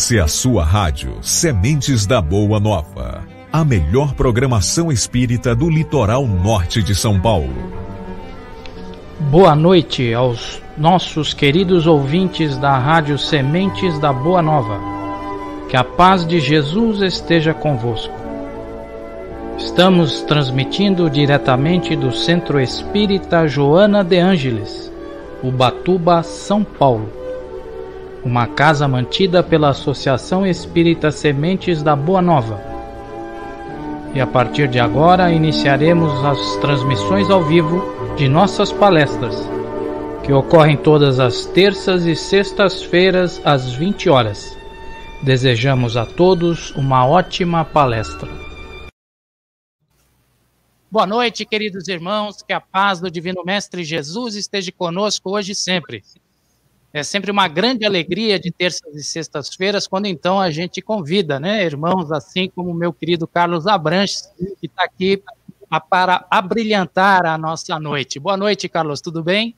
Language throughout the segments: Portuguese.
Conheça a sua rádio Sementes da Boa Nova. A melhor programação espírita do litoral norte de São Paulo. Boa noite aos nossos queridos ouvintes da Rádio Sementes da Boa Nova. Que a paz de Jesus esteja convosco. Estamos transmitindo diretamente do Centro Espírita Joana de Ângeles, Ubatuba, São Paulo uma casa mantida pela Associação Espírita Sementes da Boa Nova. E a partir de agora iniciaremos as transmissões ao vivo de nossas palestras, que ocorrem todas as terças e sextas-feiras às 20 horas. Desejamos a todos uma ótima palestra. Boa noite, queridos irmãos, que a paz do Divino Mestre Jesus esteja conosco hoje e sempre. É sempre uma grande alegria de terças e sextas-feiras, quando então a gente convida, né, irmãos, assim como o meu querido Carlos Abranches, que está aqui para abrilhantar a nossa noite. Boa noite, Carlos, tudo bem?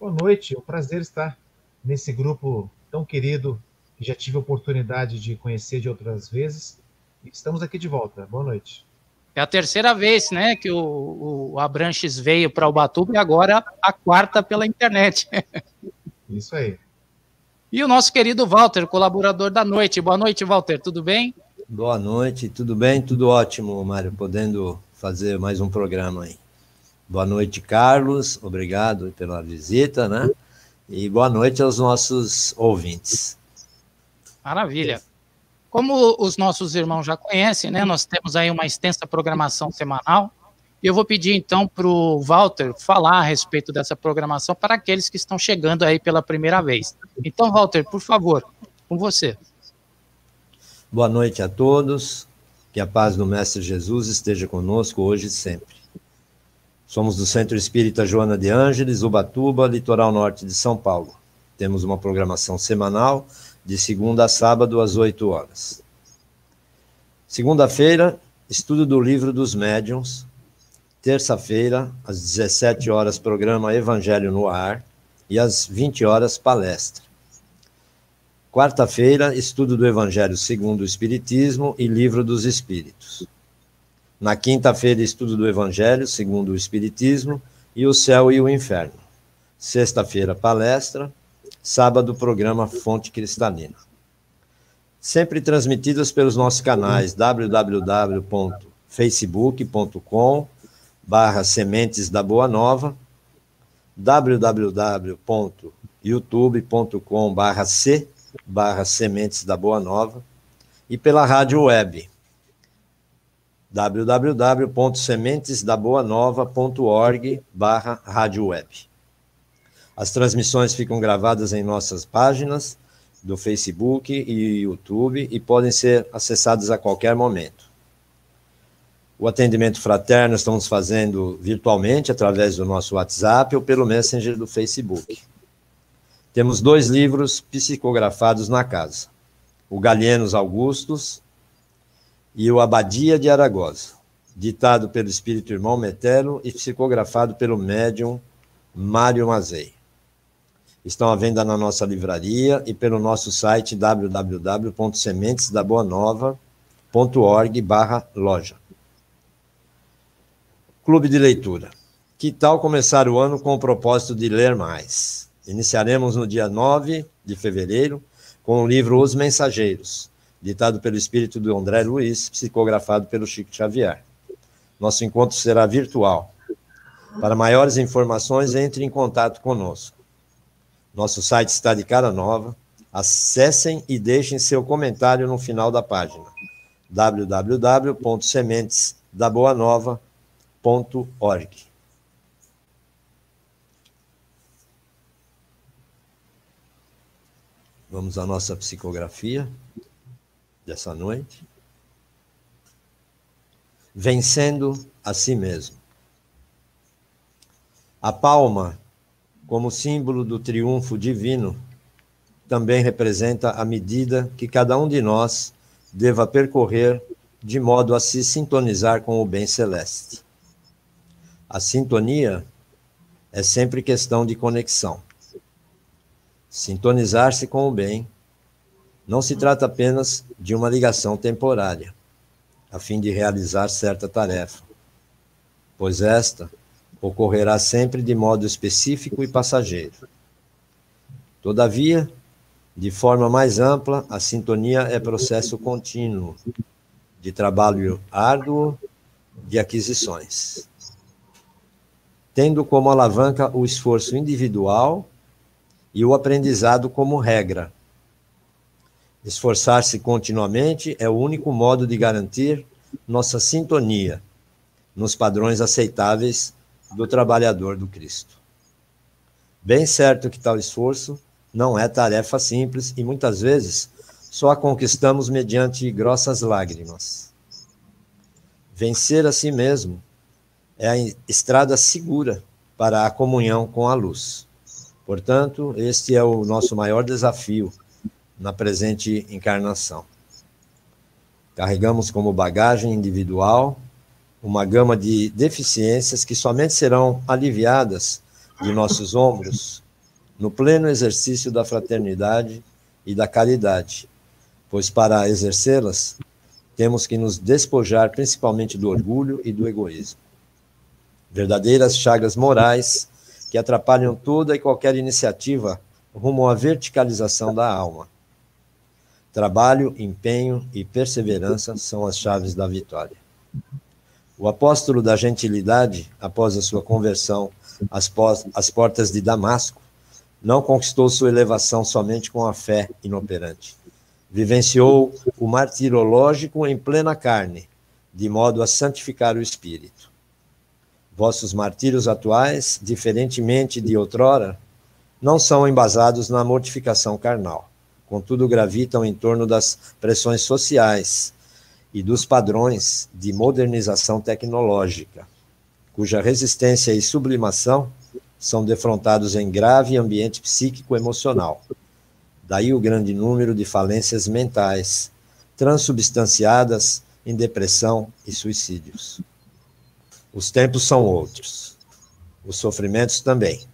Boa noite, é um prazer estar nesse grupo tão querido, que já tive a oportunidade de conhecer de outras vezes. Estamos aqui de volta. Boa noite. É a terceira vez, né, que o, o Abranches veio para o Batuba e agora a quarta pela internet. Isso aí. E o nosso querido Walter, colaborador da noite. Boa noite, Walter, tudo bem? Boa noite, tudo bem? Tudo ótimo, Mário, podendo fazer mais um programa aí. Boa noite, Carlos, obrigado pela visita, né? E boa noite aos nossos ouvintes. Maravilha. Como os nossos irmãos já conhecem, né? Nós temos aí uma extensa programação semanal e eu vou pedir então para o Walter falar a respeito dessa programação para aqueles que estão chegando aí pela primeira vez. Então, Walter, por favor, com você. Boa noite a todos. Que a paz do Mestre Jesus esteja conosco hoje e sempre. Somos do Centro Espírita Joana de Ângeles, Ubatuba, litoral norte de São Paulo. Temos uma programação semanal de segunda a sábado às 8 horas. Segunda-feira, estudo do livro dos médiuns, Terça-feira, às 17 horas, programa Evangelho no Ar e às 20 horas, palestra. Quarta-feira, estudo do Evangelho segundo o Espiritismo e Livro dos Espíritos. Na quinta-feira, estudo do Evangelho segundo o Espiritismo e o Céu e o Inferno. Sexta-feira, palestra. Sábado, programa Fonte Cristalina. Sempre transmitidas pelos nossos canais www.facebook.com barra Sementes da Boa Nova, www.youtube.com barra C barra Sementes da Boa Nova e pela rádio web www.sementesdaboanova.org barra rádio web. As transmissões ficam gravadas em nossas páginas do Facebook e YouTube e podem ser acessadas a qualquer momento. O atendimento fraterno estamos fazendo virtualmente através do nosso WhatsApp ou pelo Messenger do Facebook. Temos dois livros psicografados na casa: o Galienos Augustus e o Abadia de Aragosa, ditado pelo Espírito Irmão Metelo e psicografado pelo médium Mário Mazei. Estão à venda na nossa livraria e pelo nosso site www.sementesdaboanova.org/loja. Clube de Leitura. Que tal começar o ano com o propósito de ler mais? Iniciaremos no dia 9 de fevereiro com o livro Os Mensageiros, ditado pelo espírito do André Luiz, psicografado pelo Chico Xavier. Nosso encontro será virtual. Para maiores informações, entre em contato conosco. Nosso site está de cara nova. Acessem e deixem seu comentário no final da página www.sementesdaboanova.com www.ecc.org. Vamos à nossa psicografia dessa noite. Vencendo a si mesmo. A palma, como símbolo do triunfo divino, também representa a medida que cada um de nós deva percorrer de modo a se sintonizar com o bem celeste. A sintonia é sempre questão de conexão. Sintonizar-se com o bem Não se trata apenas de uma ligação temporária, a fim de realizar certa tarefa, pois esta ocorrerá sempre de modo específico e passageiro. Todavia, de forma mais ampla, a sintonia é processo contínuo de trabalho árduo de aquisições, tendo como alavanca o esforço individual e o aprendizado como regra. Esforçar-se continuamente é o único modo de garantir nossa sintonia nos padrões aceitáveis do trabalhador do Cristo. Bem certo que tal esforço não é tarefa simples e muitas vezes só a conquistamos mediante grossas lágrimas. Vencer a si mesmo é a estrada segura para a comunhão com a luz. Portanto, este é o nosso maior desafio na presente encarnação. Carregamos como bagagem individual uma gama de deficiências que somente serão aliviadas de nossos ombros no pleno exercício da fraternidade e da caridade, pois para exercê-las temos que nos despojar principalmente do orgulho e do egoísmo. Verdadeiras chagas morais que atrapalham toda e qualquer iniciativa rumo à verticalização da alma. Trabalho, empenho e perseverança são as chaves da vitória. O apóstolo da gentilidade, após a sua conversão às, portas de Damasco, não conquistou sua elevação somente com a fé inoperante. Vivenciou o martirológico em plena carne, de modo a santificar o espírito. Vossos martírios atuais, diferentemente de outrora, não são embasados na mortificação carnal, contudo gravitam em torno das pressões sociais e dos padrões de modernização tecnológica, cuja resistência e sublimação são defrontados em grave ambiente psíquico-emocional. Daí o grande número de falências mentais, transubstanciadas em depressão e suicídios. Os tempos são outros, os sofrimentos também,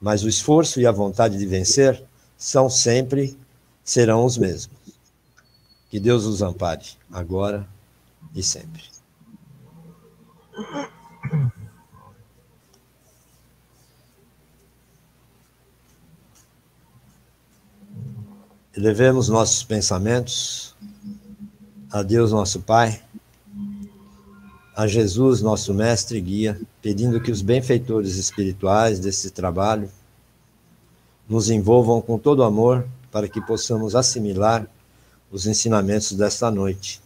mas o esforço e a vontade de vencer são sempre, serão os mesmos. Que Deus os ampare, agora e sempre. Elevemos nossos pensamentos a Deus nosso Pai, a Jesus nosso Mestre e Guia, pedindo que os benfeitores espirituais desse trabalho nos envolvam com todo amor para que possamos assimilar os ensinamentos desta noite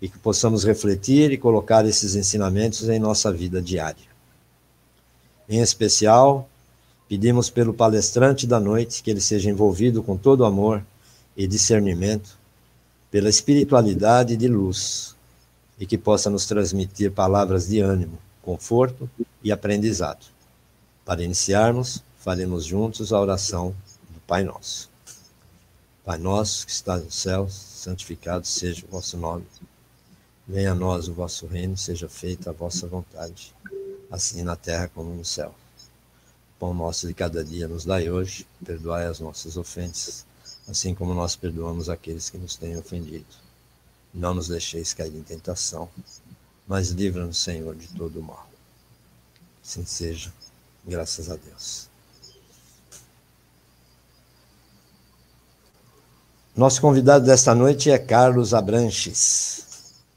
e que possamos refletir e colocar esses ensinamentos em nossa vida diária. Em especial, pedimos pelo palestrante da noite que ele seja envolvido com todo amor e discernimento pela espiritualidade de luz e que possa nos transmitir palavras de ânimo, conforto e aprendizado. Para iniciarmos, faremos juntos a oração do Pai Nosso. Pai nosso que está no céu, santificado seja o vosso nome. Venha a nós o vosso reino, seja feita a vossa vontade, assim na terra como no céu. Pão nosso de cada dia nos dai hoje, perdoai as nossas ofensas assim como nós perdoamos aqueles que nos têm ofendido. Não nos deixeis cair em tentação, mas livra-nos, Senhor, de todo o mal. Assim seja, graças a Deus. Nosso convidado desta noite é Carlos Abranches,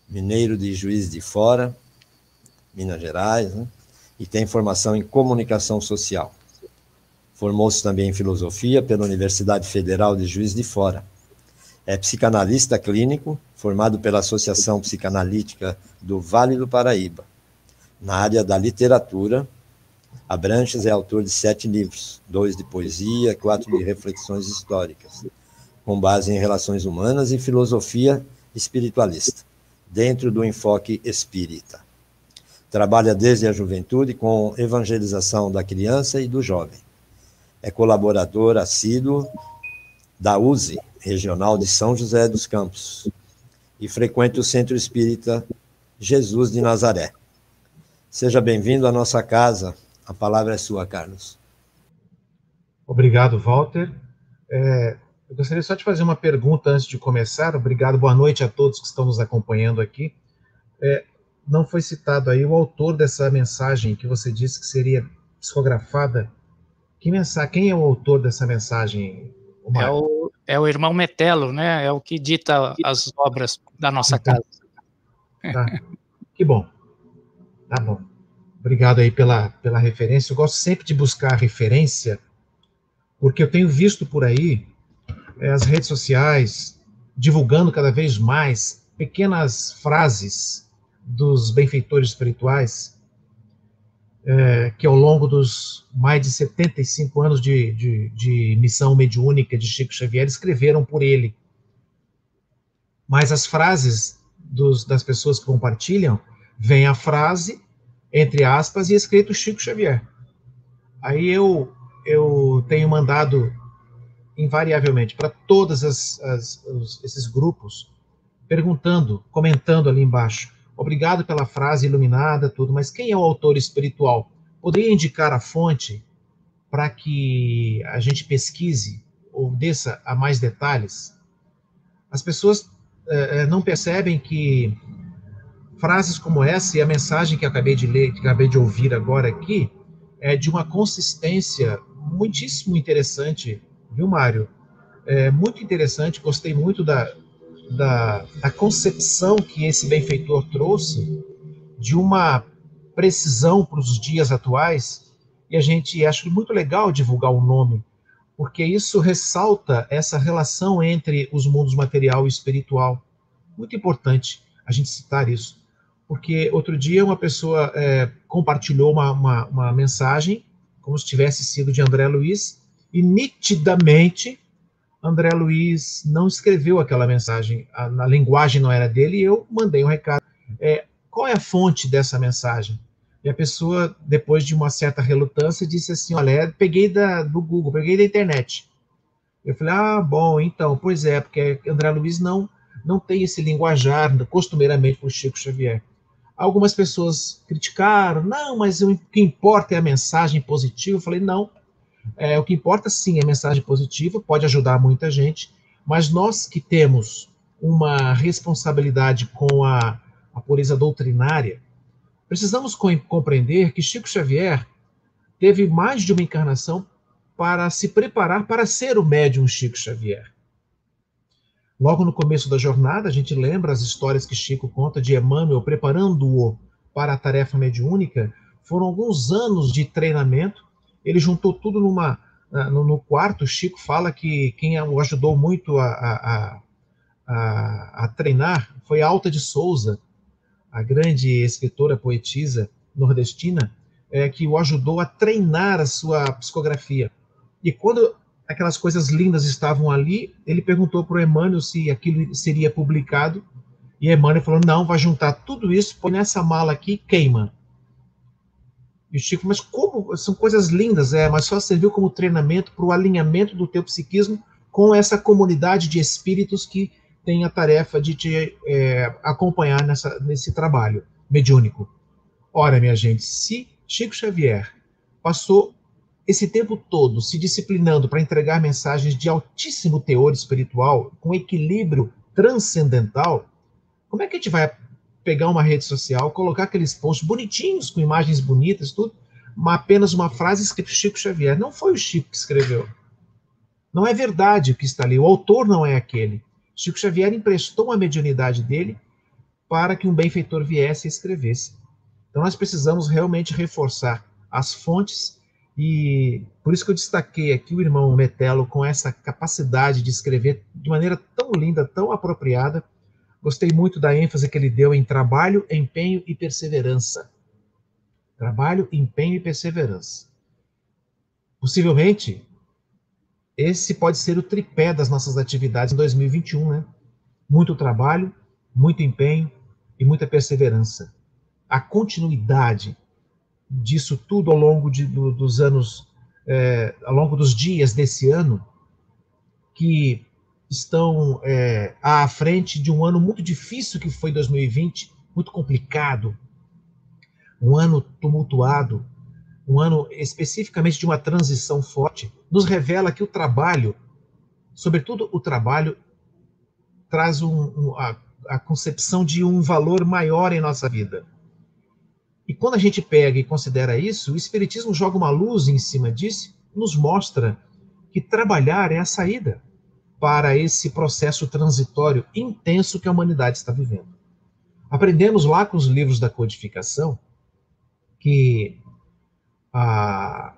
mineiro de Juiz de Fora, Minas Gerais, né? e tem formação em comunicação social. Formou-se também em filosofia pela Universidade Federal de Juiz de Fora. É psicanalista clínico, formado pela Associação Psicanalítica do Vale do Paraíba. Na área da literatura, Abranches é autor de sete livros, dois de poesia, quatro de reflexões históricas, com base em relações humanas e filosofia espiritualista, dentro do enfoque espírita. Trabalha desde a juventude com evangelização da criança e do jovem é colaborador assíduo da USE, Regional de São José dos Campos, e frequenta o Centro Espírita Jesus de Nazaré. Seja bem-vindo à nossa casa. A palavra é sua, Carlos. Obrigado, Walter. É, Eu gostaria só de fazer uma pergunta antes de começar. Obrigado, boa noite a todos que estão nos acompanhando aqui. É, não foi citado aí o autor dessa mensagem que você disse que seria psicografada. Que mensagem, quem é o autor dessa mensagem? É o, é o irmão Metelo, né? É o que dita as obras da nossa então, casa. Tá. Que bom. Tá bom. Obrigado aí pela, pela referência. Eu gosto sempre de buscar referência, porque eu tenho visto por aí é, as redes sociais divulgando cada vez mais pequenas frases dos benfeitores espirituais é, que ao longo dos mais de 75 anos de, de, de missão mediúnica de Chico Xavier escreveram por ele. Mas as frases dos, das pessoas que compartilham, vem a frase, entre aspas, e escrito Chico Xavier. Aí eu, eu tenho mandado invariavelmente para todos esses grupos, perguntando, comentando ali embaixo. Obrigado pela frase iluminada, tudo, mas quem é o autor espiritual? Poderia indicar a fonte para que a gente pesquise ou desça a mais detalhes? As pessoas é, não percebem que frases como essa e a mensagem que acabei de ler, que acabei de ouvir agora aqui, é de uma consistência muitíssimo interessante viu, Mário? É muito interessante, gostei muito da, da, da concepção que esse benfeitor trouxe de uma precisão para os dias atuais, e a gente acha muito legal divulgar o nome, porque isso ressalta essa relação entre os mundos material e espiritual. Muito importante a gente citar isso, porque outro dia uma pessoa é, compartilhou uma, uma, uma mensagem, como se tivesse sido de André Luiz, e nitidamente André Luiz não escreveu aquela mensagem, a, a linguagem não era dele, e eu mandei um recado. É, qual é a fonte dessa mensagem? E a pessoa, depois de uma certa relutância, disse assim: Olha, é, peguei da, do Google, peguei da internet. Eu falei: Ah, bom, então, pois é, porque André Luiz não, não tem esse linguajar costumeiramente o Chico Xavier. Algumas pessoas criticaram: Não, mas o que importa é a mensagem positiva. Eu falei: Não, é, o que importa, sim, é mensagem positiva, pode ajudar muita gente, mas nós que temos uma responsabilidade com a, a pureza doutrinária, precisamos compreender que Chico Xavier teve mais de uma encarnação para se preparar para ser o médium Chico Xavier. Logo no começo da jornada, a gente lembra as histórias que Chico conta de Emmanuel preparando-o para a tarefa mediúnica. Foram alguns anos de treinamento ele juntou tudo numa no, no quarto. O Chico fala que quem o ajudou muito a, a, a, a treinar foi Alta de Souza, a grande escritora, poetisa nordestina, é, que o ajudou a treinar a sua psicografia. E quando aquelas coisas lindas estavam ali, ele perguntou para o Emmanuel se aquilo seria publicado, e Emmanuel falou: não, vai juntar tudo isso, põe nessa mala aqui queima. E o Chico, mas como? São coisas lindas, é, mas só serviu como treinamento para o alinhamento do teu psiquismo com essa comunidade de espíritos que tem a tarefa de te é, acompanhar nessa, nesse trabalho mediúnico. Ora, minha gente, se Chico Xavier passou esse tempo todo se disciplinando para entregar mensagens de altíssimo teor espiritual, com equilíbrio transcendental, como é que a gente vai pegar uma rede social, colocar aqueles posts bonitinhos, com imagens bonitas, tudo, uma, apenas uma frase escrita Chico Xavier. Não foi o Chico que escreveu. Não é verdade o que está ali. O autor não é aquele. Chico Xavier emprestou a mediunidade dele para que um benfeitor viesse e escrevesse. Então nós precisamos realmente reforçar as fontes e por isso que eu destaquei aqui o irmão Metelo com essa capacidade de escrever de maneira tão linda, tão apropriada, Gostei muito da ênfase que ele deu em trabalho, empenho e perseverança. Trabalho, empenho e perseverança. Possivelmente, esse pode ser o tripé das nossas atividades em 2021, né? Muito trabalho, muito empenho e muita perseverança. A continuidade disso tudo ao longo de, do, dos anos, é, ao longo dos dias desse ano, que estão é, à frente de um ano muito difícil que foi 2020, muito complicado, um ano tumultuado, um ano especificamente de uma transição forte, nos revela que o trabalho sobretudo o trabalho, traz um, um, a, a concepção de um valor maior em nossa vida. E quando a gente pega e considera isso, o Espiritismo joga uma luz em cima disso, nos mostra que trabalhar é a saída para esse processo transitório intenso que a humanidade está vivendo. Aprendemos lá com os livros da codificação que ah,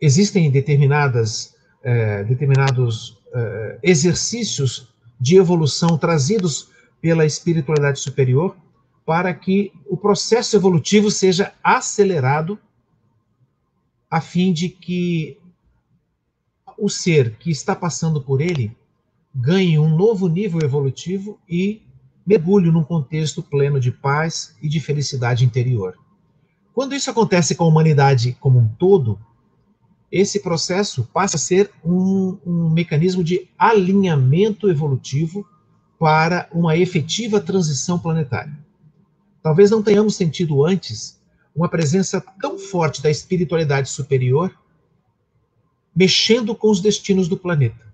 existem determinadas, eh, determinados eh, exercícios de evolução trazidos pela espiritualidade superior para que o processo evolutivo seja acelerado a fim de que o ser que está passando por ele ganhe um novo nível evolutivo e mergulhe num contexto pleno de paz e de felicidade interior. Quando isso acontece com a humanidade como um todo, esse processo passa a ser um, um mecanismo de alinhamento evolutivo para uma efetiva transição planetária. Talvez não tenhamos sentido antes uma presença tão forte da espiritualidade superior mexendo com os destinos do planeta.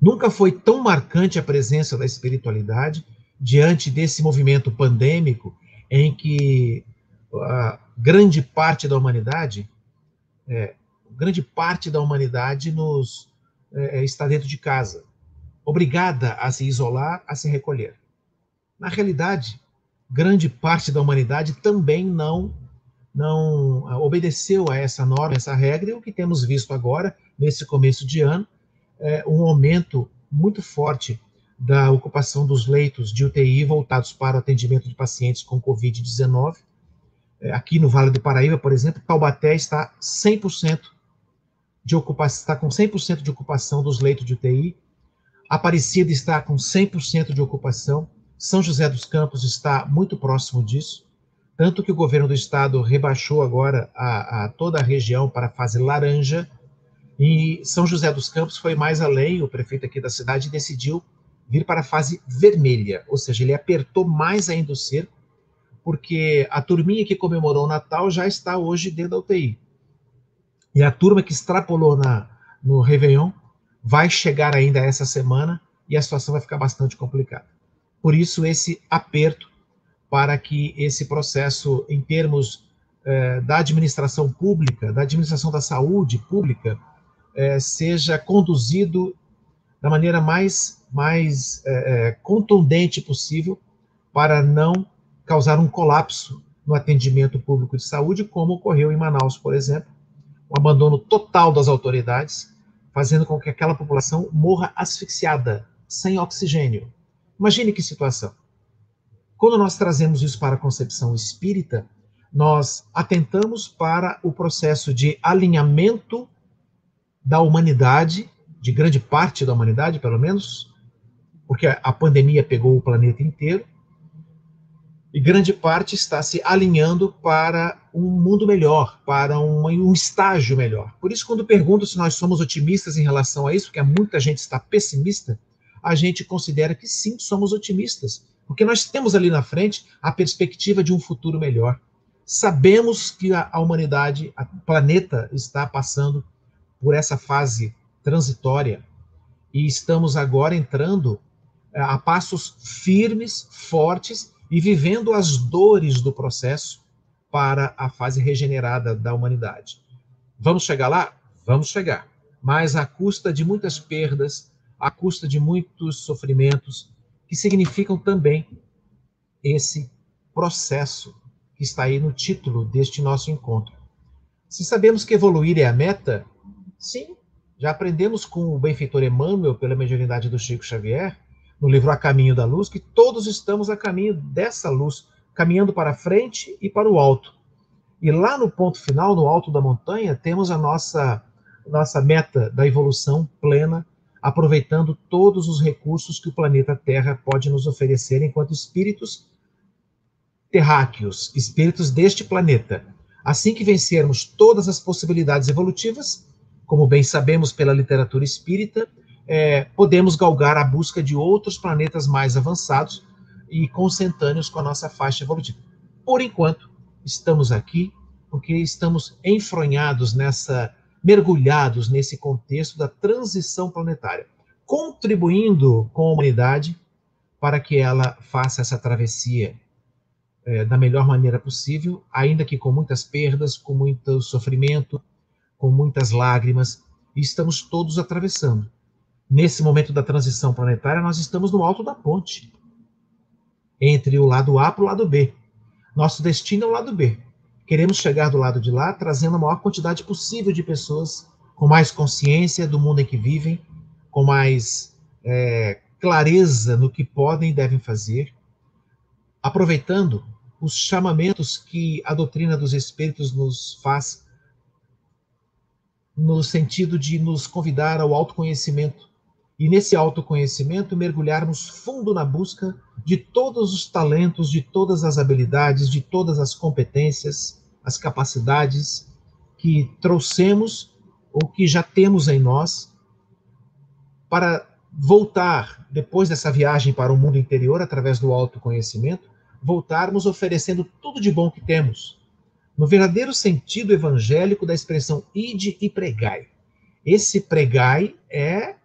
Nunca foi tão marcante a presença da espiritualidade diante desse movimento pandêmico em que a grande parte da humanidade, é, grande parte da humanidade nos é, está dentro de casa, obrigada a se isolar, a se recolher. Na realidade, grande parte da humanidade também não não ah, obedeceu a essa norma, essa regra, e o que temos visto agora, nesse começo de ano, é um aumento muito forte da ocupação dos leitos de UTI voltados para o atendimento de pacientes com Covid-19. É, aqui no Vale do Paraíba, por exemplo, Taubaté está 100% de ocupação, está com 100% de ocupação dos leitos de UTI. Aparecida está com 100% de ocupação. São José dos Campos está muito próximo disso. Tanto que o governo do estado rebaixou agora a, a toda a região para a fase laranja, e São José dos Campos foi mais além, o prefeito aqui da cidade decidiu vir para a fase vermelha, ou seja, ele apertou mais ainda o cerco, porque a turminha que comemorou o Natal já está hoje dentro da UTI. E a turma que extrapolou na, no Réveillon vai chegar ainda essa semana e a situação vai ficar bastante complicada. Por isso, esse aperto para que esse processo, em termos eh, da administração pública, da administração da saúde pública, eh, seja conduzido da maneira mais, mais eh, contundente possível para não causar um colapso no atendimento público de saúde, como ocorreu em Manaus, por exemplo, o abandono total das autoridades, fazendo com que aquela população morra asfixiada, sem oxigênio. Imagine que situação. Quando nós trazemos isso para a concepção espírita, nós atentamos para o processo de alinhamento da humanidade, de grande parte da humanidade, pelo menos, porque a pandemia pegou o planeta inteiro, e grande parte está se alinhando para um mundo melhor, para um, um, estágio melhor. Por isso, quando pergunto se nós somos otimistas em relação a isso, porque muita gente está pessimista, a gente considera que sim, somos otimistas, porque nós temos ali na frente a perspectiva de um futuro melhor. Sabemos que a, humanidade, o planeta está passando por essa fase transitória e estamos agora entrando eh, a passos firmes, fortes e vivendo as dores do processo para a fase regenerada da humanidade. Vamos chegar lá? Vamos chegar, mas à custa de muitas perdas, à custa de muitos sofrimentos, que significam também esse processo que está aí no título deste nosso encontro. Se sabemos que evoluir é a meta, sim, já aprendemos com o benfeitor Emmanuel, pela mediunidade do Chico Xavier, no livro A Caminho da Luz, que todos estamos a caminho dessa luz, caminhando para frente e para o alto. E lá no ponto final, no alto da montanha, temos a nossa, nossa meta da evolução plena aproveitando todos os recursos que o planeta Terra pode nos oferecer enquanto espíritos terráqueos, espíritos deste planeta. Assim que vencermos todas as possibilidades evolutivas, como bem sabemos pela literatura espírita, é, podemos galgar a busca de outros planetas mais avançados e consentâneos com a nossa faixa evolutiva. Por enquanto, estamos aqui porque estamos enfronhados nessa mergulhados nesse contexto da transição planetária, contribuindo com a humanidade para que ela faça essa travessia é, da melhor maneira possível, ainda que com muitas perdas, com muito sofrimento, com muitas lágrimas, e estamos todos atravessando. Nesse momento da transição planetária, nós estamos no alto da ponte entre o lado A para o lado B. Nosso destino é o lado B. Queremos chegar do lado de lá trazendo a maior quantidade possível de pessoas com mais consciência do mundo em que vivem, com mais é, clareza no que podem e devem fazer, aproveitando os chamamentos que a doutrina dos espíritos nos faz, no sentido de nos convidar ao autoconhecimento. E nesse autoconhecimento, mergulharmos fundo na busca de todos os talentos, de todas as habilidades, de todas as competências, as capacidades que trouxemos ou que já temos em nós para voltar, depois dessa viagem para o mundo interior, através do autoconhecimento, voltarmos oferecendo tudo de bom que temos, no verdadeiro sentido evangélico da expressão ide e pregai. Esse pregai é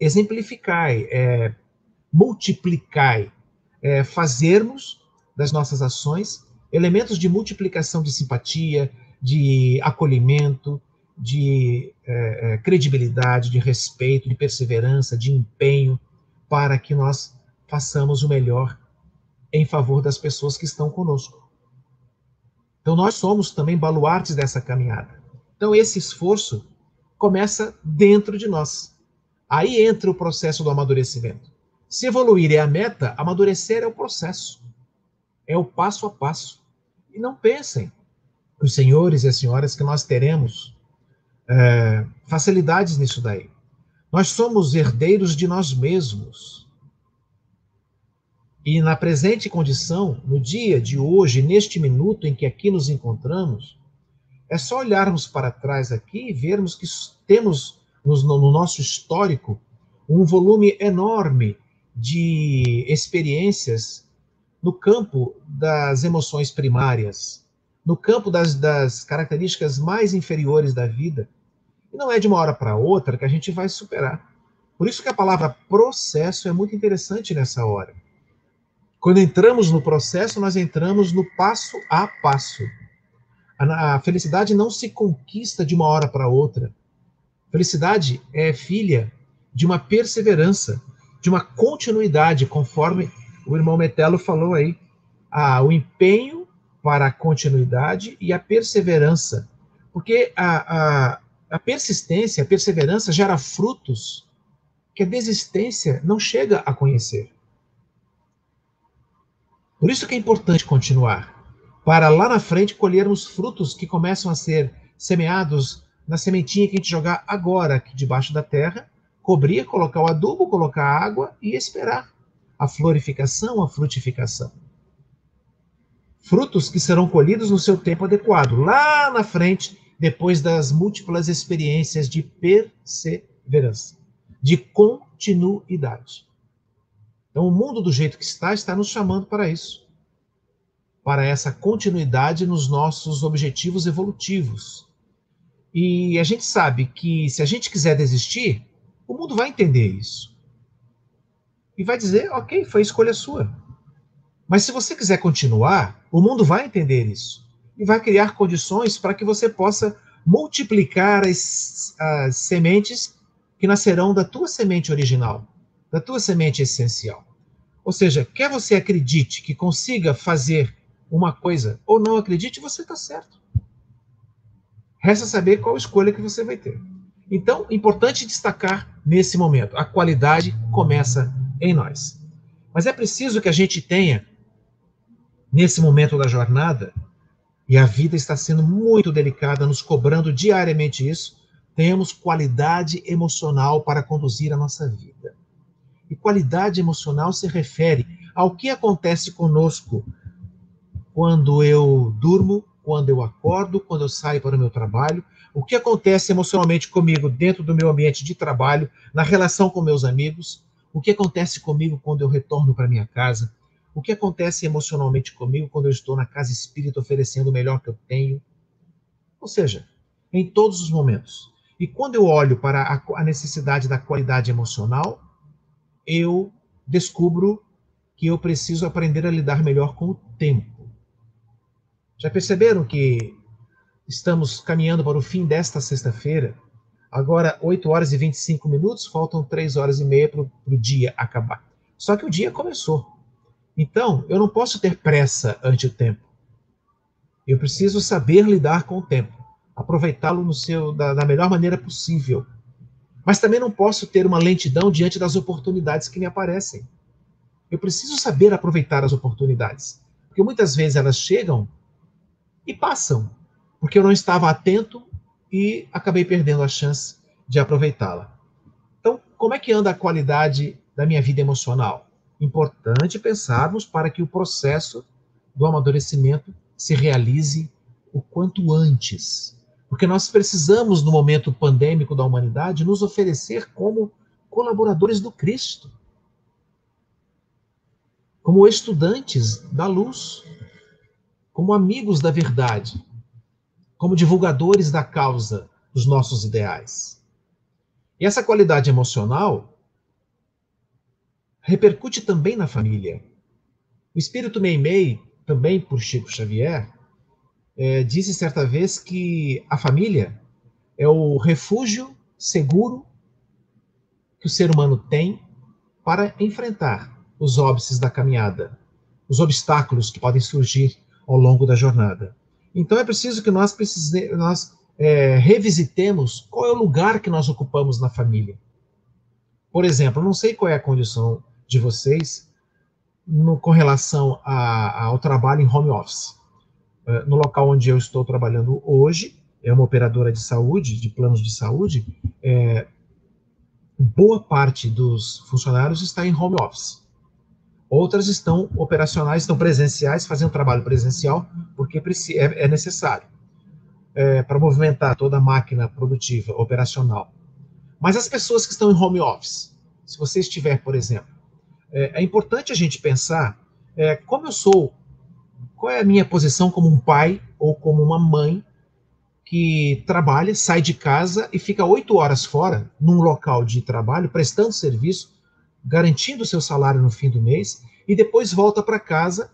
exemplificai, é multiplicai, é fazermos das nossas ações elementos de multiplicação de simpatia, de acolhimento, de é, é, credibilidade, de respeito, de perseverança, de empenho, para que nós façamos o melhor em favor das pessoas que estão conosco. Então, nós somos também baluartes dessa caminhada. Então, esse esforço começa dentro de nós. Aí entra o processo do amadurecimento. Se evoluir é a meta, amadurecer é o processo. É o passo a passo. E não pensem, os senhores e as senhoras, que nós teremos é, facilidades nisso daí. Nós somos herdeiros de nós mesmos. E na presente condição, no dia de hoje, neste minuto em que aqui nos encontramos, é só olharmos para trás aqui e vermos que temos no, no nosso histórico um volume enorme de experiências no campo das emoções primárias, no campo das, das características mais inferiores da vida, e não é de uma hora para outra que a gente vai superar. Por isso que a palavra processo é muito interessante nessa hora. Quando entramos no processo, nós entramos no passo a passo. A, felicidade não se conquista de uma hora para outra. Felicidade é filha de uma perseverança, de uma continuidade, conforme o irmão Metelo falou aí. Ah, o empenho para a continuidade e a perseverança. Porque a, a, a persistência, a perseverança gera frutos que a desistência não chega a conhecer. Por isso que é importante continuar, para lá na frente colhermos frutos que começam a ser semeados na sementinha que a gente jogar agora aqui debaixo da terra, cobrir, colocar o adubo, colocar água e esperar a florificação, a frutificação. Frutos que serão colhidos no seu tempo adequado, lá na frente, depois das múltiplas experiências de perseverança, de continuidade. Então, o mundo do jeito que está, está nos chamando para isso. Para essa continuidade nos nossos objetivos evolutivos. E a gente sabe que se a gente quiser desistir, o mundo vai entender isso. E vai dizer, ok, foi escolha sua. Mas se você quiser continuar, o mundo vai entender isso e vai criar condições para que você possa multiplicar as, as sementes que nascerão da tua semente original, da tua semente essencial. Ou seja, quer você acredite que consiga fazer uma coisa ou não acredite, você está certo. Resta saber qual escolha que você vai ter. Então, importante destacar nesse momento, a qualidade começa em nós. Mas é preciso que a gente tenha, nesse momento da jornada, e a vida está sendo muito delicada, nos cobrando diariamente isso, temos qualidade emocional para conduzir a nossa vida. E qualidade emocional se refere ao que acontece conosco quando eu durmo, quando eu acordo, quando eu saio para o meu trabalho, o que acontece emocionalmente comigo dentro do meu ambiente de trabalho, na relação com meus amigos, o que acontece comigo quando eu retorno para minha casa, o que acontece emocionalmente comigo quando eu estou na casa espírita oferecendo o melhor que eu tenho. Ou seja, em todos os momentos. E quando eu olho para a, necessidade da qualidade emocional, eu descubro que eu preciso aprender a lidar melhor com o tempo. Já perceberam que estamos caminhando para o fim desta sexta-feira? Agora, 8 horas e 25 minutos, faltam 3 horas e meia para o dia acabar. Só que o dia começou. Então, eu não posso ter pressa ante o tempo. Eu preciso saber lidar com o tempo, aproveitá-lo da, da melhor maneira possível. Mas também não posso ter uma lentidão diante das oportunidades que me aparecem. Eu preciso saber aproveitar as oportunidades, porque muitas vezes elas chegam e passam, porque eu não estava atento e acabei perdendo a chance de aproveitá-la. Então, como é que anda a qualidade da minha vida emocional? Importante pensarmos para que o processo do amadurecimento se realize o quanto antes. Porque nós precisamos, no momento pandêmico da humanidade, nos oferecer como colaboradores do Cristo, como estudantes da luz, como amigos da verdade, como divulgadores da causa dos nossos ideais. E essa qualidade emocional repercute também na família. O espírito Meimei também por Chico Xavier, é, disse certa vez que a família é o refúgio seguro que o ser humano tem para enfrentar os óbices da caminhada, os obstáculos que podem surgir ao longo da jornada. Então é preciso que nós, precise, nós é, revisitemos qual é o lugar que nós ocupamos na família. Por exemplo, não sei qual é a condição de vocês, no, com relação a, ao trabalho em home office. É, no local onde eu estou trabalhando hoje, é uma operadora de saúde, de planos de saúde, é, boa parte dos funcionários está em home office. Outras estão operacionais, estão presenciais, fazendo trabalho presencial, porque é, é necessário é, para movimentar toda a máquina produtiva, operacional. Mas as pessoas que estão em home office, se você estiver, por exemplo, é, é importante a gente pensar é, como eu sou, qual é a minha posição como um pai ou como uma mãe que trabalha, sai de casa e fica oito horas fora, num local de trabalho, prestando serviço, garantindo o seu salário no fim do mês, e depois volta para casa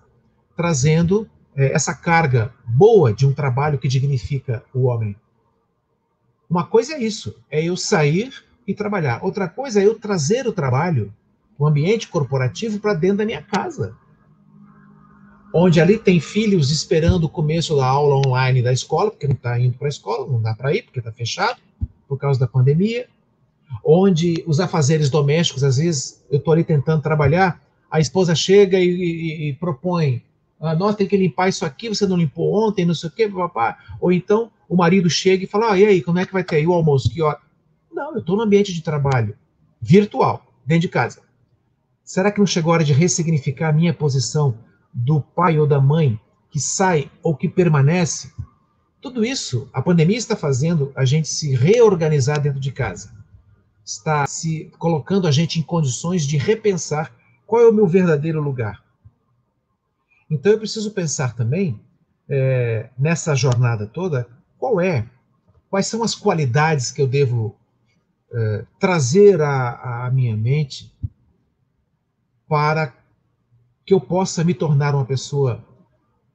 trazendo é, essa carga boa de um trabalho que dignifica o homem. Uma coisa é isso, é eu sair e trabalhar. Outra coisa é eu trazer o trabalho o ambiente corporativo para dentro da minha casa. Onde ali tem filhos esperando o começo da aula online da escola, porque não está indo para a escola, não dá para ir, porque está fechado, por causa da pandemia. Onde os afazeres domésticos, às vezes, eu estou ali tentando trabalhar, a esposa chega e, e, e propõe: ah, nós tem que limpar isso aqui, você não limpou ontem, não sei o quê, papá. Ou então o marido chega e fala: ah, e aí, como é que vai ter aí o almoço? Que hora? Não, eu estou no ambiente de trabalho virtual, dentro de casa. Será que não chegou a hora de ressignificar a minha posição do pai ou da mãe que sai ou que permanece? Tudo isso, a pandemia está fazendo a gente se reorganizar dentro de casa. Está se colocando a gente em condições de repensar qual é o meu verdadeiro lugar. Então eu preciso pensar também, é, nessa jornada toda, qual é, quais são as qualidades que eu devo é, trazer à, à minha mente para que eu possa me tornar uma pessoa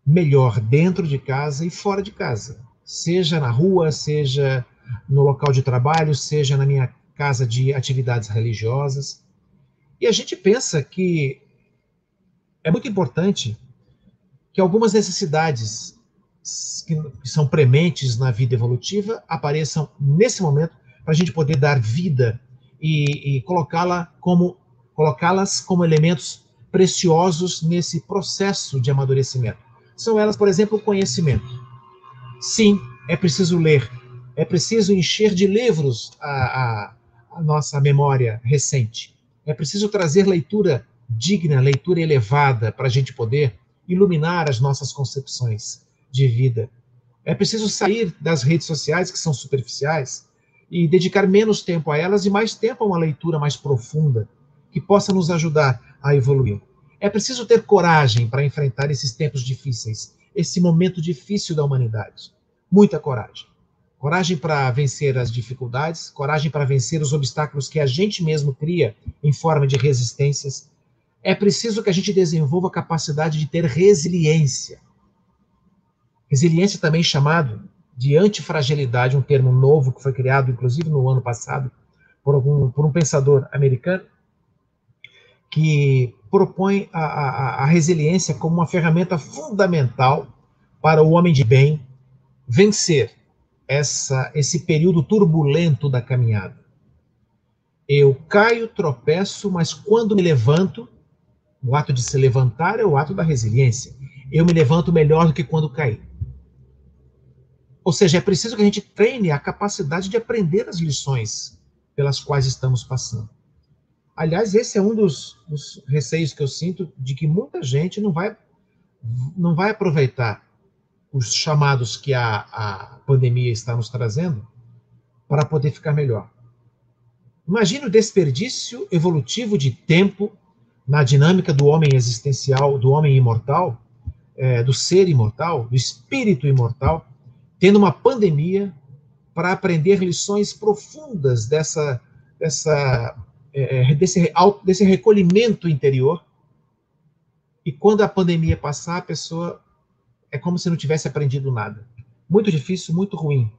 melhor dentro de casa e fora de casa, seja na rua, seja no local de trabalho, seja na minha casa de atividades religiosas. E a gente pensa que é muito importante que algumas necessidades que, são prementes na vida evolutiva apareçam nesse momento para a gente poder dar vida e, e colocá-la como colocá-las como elementos preciosos nesse processo de amadurecimento. São elas, por exemplo, o conhecimento. Sim, é preciso ler, é preciso encher de livros a, a, a nossa memória recente. É preciso trazer leitura digna, leitura elevada, para a gente poder iluminar as nossas concepções de vida. É preciso sair das redes sociais, que são superficiais, e dedicar menos tempo a elas e mais tempo a uma leitura mais profunda, que possa nos ajudar a evoluir. É preciso ter coragem para enfrentar esses tempos difíceis, esse momento difícil da humanidade. Muita coragem. Coragem para vencer as dificuldades, coragem para vencer os obstáculos que a gente mesmo cria em forma de resistências. É preciso que a gente desenvolva a capacidade de ter resiliência. Resiliência também chamado de antifragilidade, um termo novo que foi criado, inclusive, no ano passado, por, algum, por um pensador americano, que propõe a, a, a resiliência como uma ferramenta fundamental para o homem de bem vencer essa, esse período turbulento da caminhada. Eu caio, tropeço, mas quando me levanto, o ato de se levantar é o ato da resiliência. Eu me levanto melhor do que quando caí. Ou seja, é preciso que a gente treine a capacidade de aprender as lições pelas quais estamos passando. Aliás, esse é um dos, dos receios que eu sinto de que muita gente não vai, não vai aproveitar os chamados que a, a pandemia está nos trazendo para poder ficar melhor. Imagine o desperdício evolutivo de tempo na dinâmica do homem existencial, do homem imortal, é, do ser imortal, do espírito imortal, tendo uma pandemia para aprender lições profundas dessa, dessa, é, é desse, desse recolhimento interior. E quando a pandemia passar, a pessoa é como se não tivesse aprendido nada. Muito difícil, muito ruim.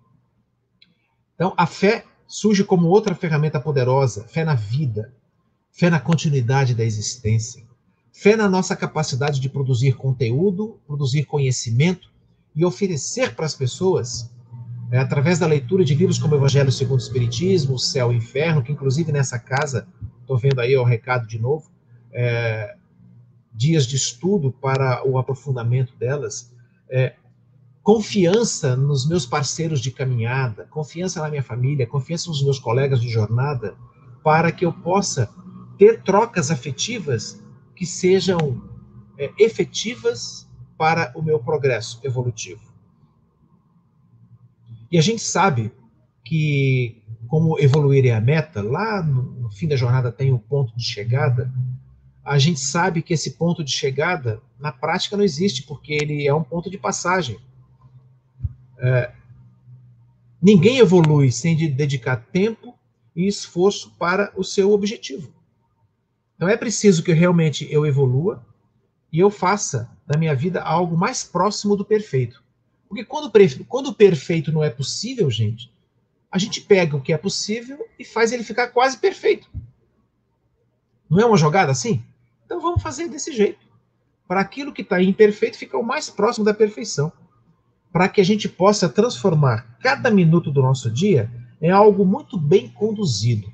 Então, a fé surge como outra ferramenta poderosa, fé na vida, fé na continuidade da existência, fé na nossa capacidade de produzir conteúdo, produzir conhecimento e oferecer para as pessoas, é, através da leitura de livros como Evangelho segundo o Espiritismo, O Céu e o Inferno, que inclusive nessa casa, estou vendo aí o recado de novo, é, dias de estudo para o aprofundamento delas, é, confiança nos meus parceiros de caminhada, confiança na minha família, confiança nos meus colegas de jornada, para que eu possa ter trocas afetivas que sejam é, efetivas para o meu progresso evolutivo. E a gente sabe que, como evoluir é a meta, lá no, no fim da jornada tem o ponto de chegada, a gente sabe que esse ponto de chegada, na prática, não existe, porque ele é um ponto de passagem. É, ninguém evolui sem de dedicar tempo e esforço para o seu objetivo. Então é preciso que realmente eu evolua e eu faça na minha vida algo mais próximo do perfeito. Porque quando, quando o perfeito não é possível, gente, a gente pega o que é possível e faz ele ficar quase perfeito. Não é uma jogada assim? Então vamos fazer desse jeito. Para aquilo que está imperfeito ficar o mais próximo da perfeição. Para que a gente possa transformar cada minuto do nosso dia em algo muito bem conduzido.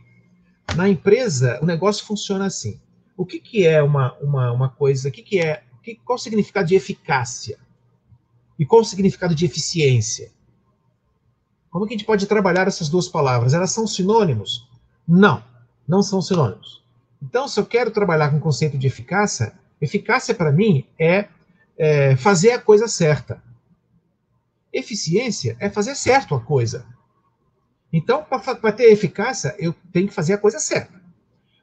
Na empresa, o negócio funciona assim. O que, que é uma, uma, uma coisa? O que, que é? Que, qual o significado de eficácia? E qual o significado de eficiência? Como que a gente pode trabalhar essas duas palavras? Elas são sinônimos? Não, não são sinônimos. Então, se eu quero trabalhar com o conceito de eficácia, eficácia para mim é, é, fazer a coisa certa. Eficiência é fazer certo a coisa. Então, para ter eficácia, eu tenho que fazer a coisa certa.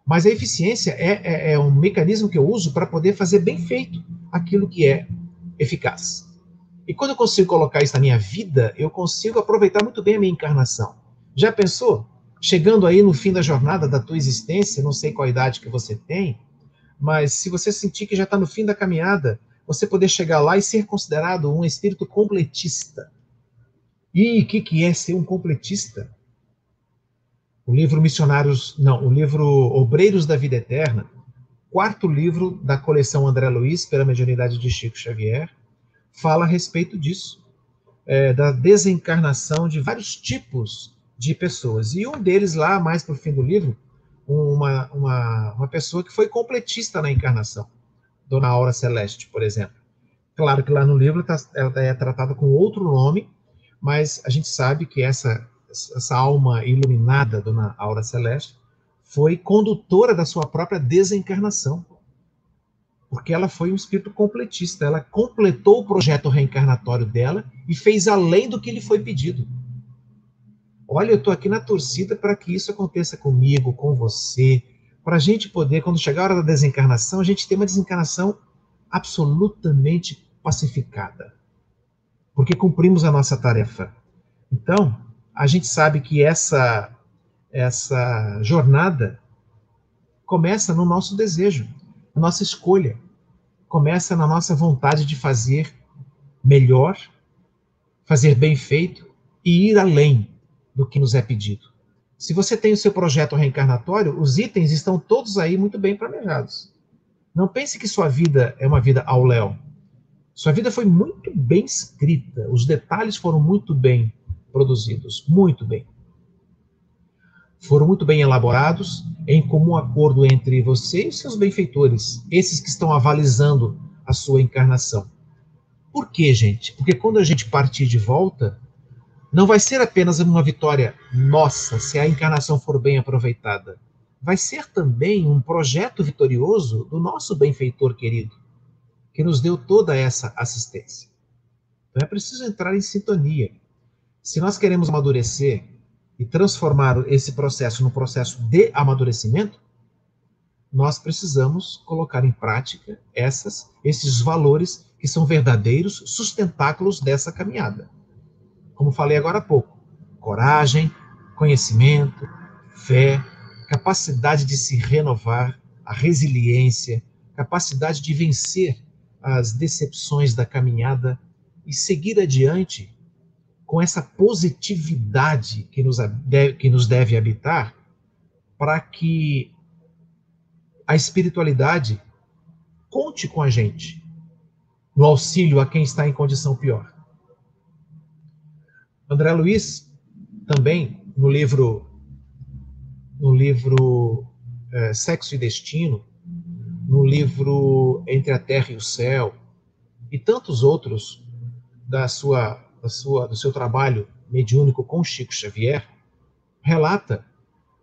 Mas a eficiência é, é, é um mecanismo que eu uso para poder fazer bem feito aquilo que é eficaz. E quando eu consigo colocar isso na minha vida, eu consigo aproveitar muito bem a minha encarnação. Já pensou? Chegando aí no fim da jornada da tua existência, não sei qual idade que você tem, mas se você sentir que já está no fim da caminhada, você poder chegar lá e ser considerado um espírito completista. E o que, que é ser um completista? O livro Missionários, não, o livro Obreiros da Vida Eterna, quarto livro da coleção André Luiz, pela mediunidade de Chico Xavier, fala a respeito disso, é, da desencarnação de vários tipos de pessoas. E um deles lá, mais para o fim do livro, uma, uma, uma pessoa que foi completista na encarnação, Dona Aura Celeste, por exemplo. Claro que lá no livro tá, ela é tratada com outro nome, mas a gente sabe que essa, essa alma iluminada, Dona Aura Celeste, foi condutora da sua própria desencarnação. Porque ela foi um espírito completista. Ela completou o projeto reencarnatório dela e fez além do que lhe foi pedido. Olha, eu estou aqui na torcida para que isso aconteça comigo, com você, para a gente poder, quando chegar a hora da desencarnação, a gente ter uma desencarnação absolutamente pacificada. Porque cumprimos a nossa tarefa. Então, a gente sabe que essa, essa jornada começa no nosso desejo, na nossa escolha, começa na nossa vontade de fazer melhor, fazer bem feito e ir além do que nos é pedido. Se você tem o seu projeto reencarnatório, os itens estão todos aí muito bem planejados. Não pense que sua vida é uma vida ao léu. Sua vida foi muito bem escrita, os detalhes foram muito bem produzidos, muito bem. Foram muito bem elaborados, em comum acordo entre você e seus benfeitores, esses que estão avalizando a sua encarnação. Por quê, gente? Porque quando a gente partir de volta, não vai ser apenas uma vitória nossa, se a encarnação for bem aproveitada. Vai ser também um projeto vitorioso do nosso benfeitor querido, que nos deu toda essa assistência. Então é preciso entrar em sintonia. Se nós queremos amadurecer e transformar esse processo no processo de amadurecimento, nós precisamos colocar em prática essas, esses valores que são verdadeiros sustentáculos dessa caminhada. Como falei agora há pouco, coragem, conhecimento, fé, capacidade de se renovar, a resiliência, capacidade de vencer as decepções da caminhada e seguir adiante com essa positividade que nos deve, que nos deve habitar, para que a espiritualidade conte com a gente no auxílio a quem está em condição pior. André Luiz também no livro no livro é, Sexo e Destino, no livro Entre a Terra e o Céu e tantos outros da sua, da sua do seu trabalho mediúnico com Chico Xavier, relata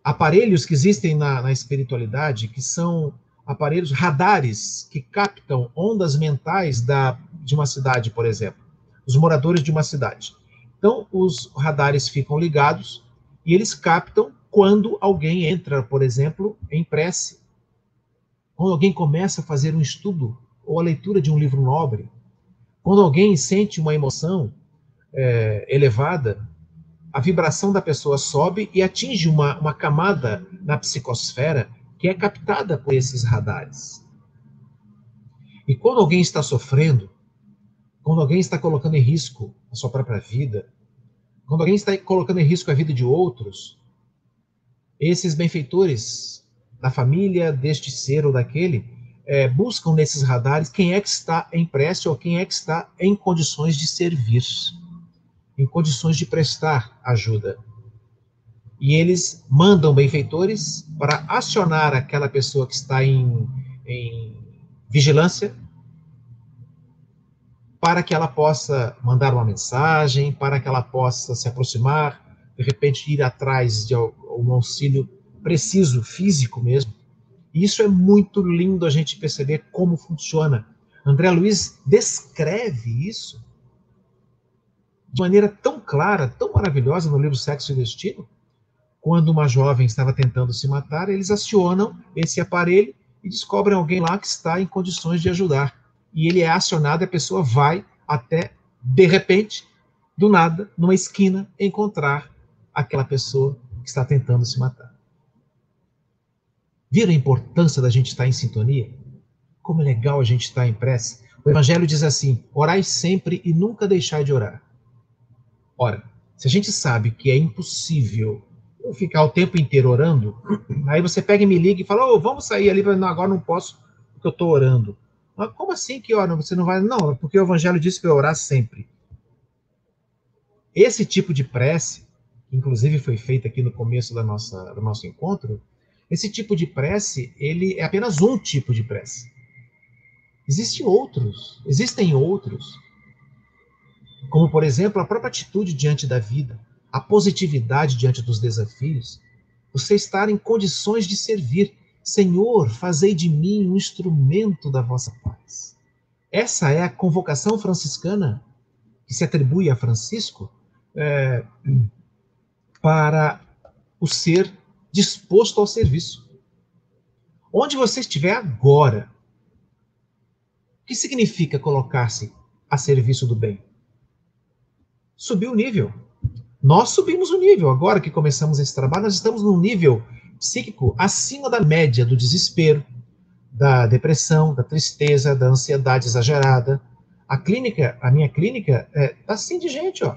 aparelhos que existem na, na espiritualidade que são aparelhos radares que captam ondas mentais da, de uma cidade, por exemplo, os moradores de uma cidade. Então, os radares ficam ligados e eles captam quando alguém entra, por exemplo, em prece, quando alguém começa a fazer um estudo ou a leitura de um livro nobre, quando alguém sente uma emoção é, elevada, a vibração da pessoa sobe e atinge uma, uma camada na psicosfera que é captada por esses radares. E quando alguém está sofrendo, quando alguém está colocando em risco a sua própria vida, quando alguém está colocando em risco a vida de outros, esses benfeitores da família deste ser ou daquele é, buscam nesses radares quem é que está em prece ou quem é que está em condições de servir em condições de prestar ajuda. E eles mandam benfeitores para acionar aquela pessoa que está em, em vigilância, para que ela possa mandar uma mensagem, para que ela possa se aproximar, de repente ir atrás de um auxílio preciso, físico mesmo. E isso é muito lindo a gente perceber como funciona. André Luiz descreve isso de maneira tão clara, tão maravilhosa no livro Sexo e Destino, quando uma jovem estava tentando se matar, eles acionam esse aparelho e descobrem alguém lá que está em condições de ajudar. E ele é acionado, a pessoa vai até, de repente, do nada, numa esquina, encontrar aquela pessoa que está tentando se matar. Viram a importância da gente estar em sintonia? Como é legal a gente estar em prece. O Evangelho diz assim: orai sempre e nunca deixai de orar. Ora, se a gente sabe que é impossível ficar o tempo inteiro orando, aí você pega e me liga e fala, oh, vamos sair ali, agora não posso, porque eu estou orando. Mas como assim que ora? Você não vai? Não, é porque o Evangelho disse para orar sempre. Esse tipo de prece, que inclusive foi feita aqui no começo da nossa, do nosso encontro, esse tipo de prece, ele é apenas um tipo de prece. Existem outros, existem outros como, por exemplo, a própria atitude diante da vida, a positividade diante dos desafios, você estar em condições de servir. Senhor, fazei de mim um instrumento da vossa paz. Essa é a convocação franciscana que se atribui a Francisco é, para o ser disposto ao serviço. Onde você estiver agora, o que significa colocar-se a serviço do bem? subir o nível. Nós subimos o nível. Agora que começamos esse trabalho, nós estamos num nível psíquico acima da média do desespero, da depressão, da tristeza, da ansiedade exagerada. A clínica, a minha clínica, é, tá assim de gente, ó,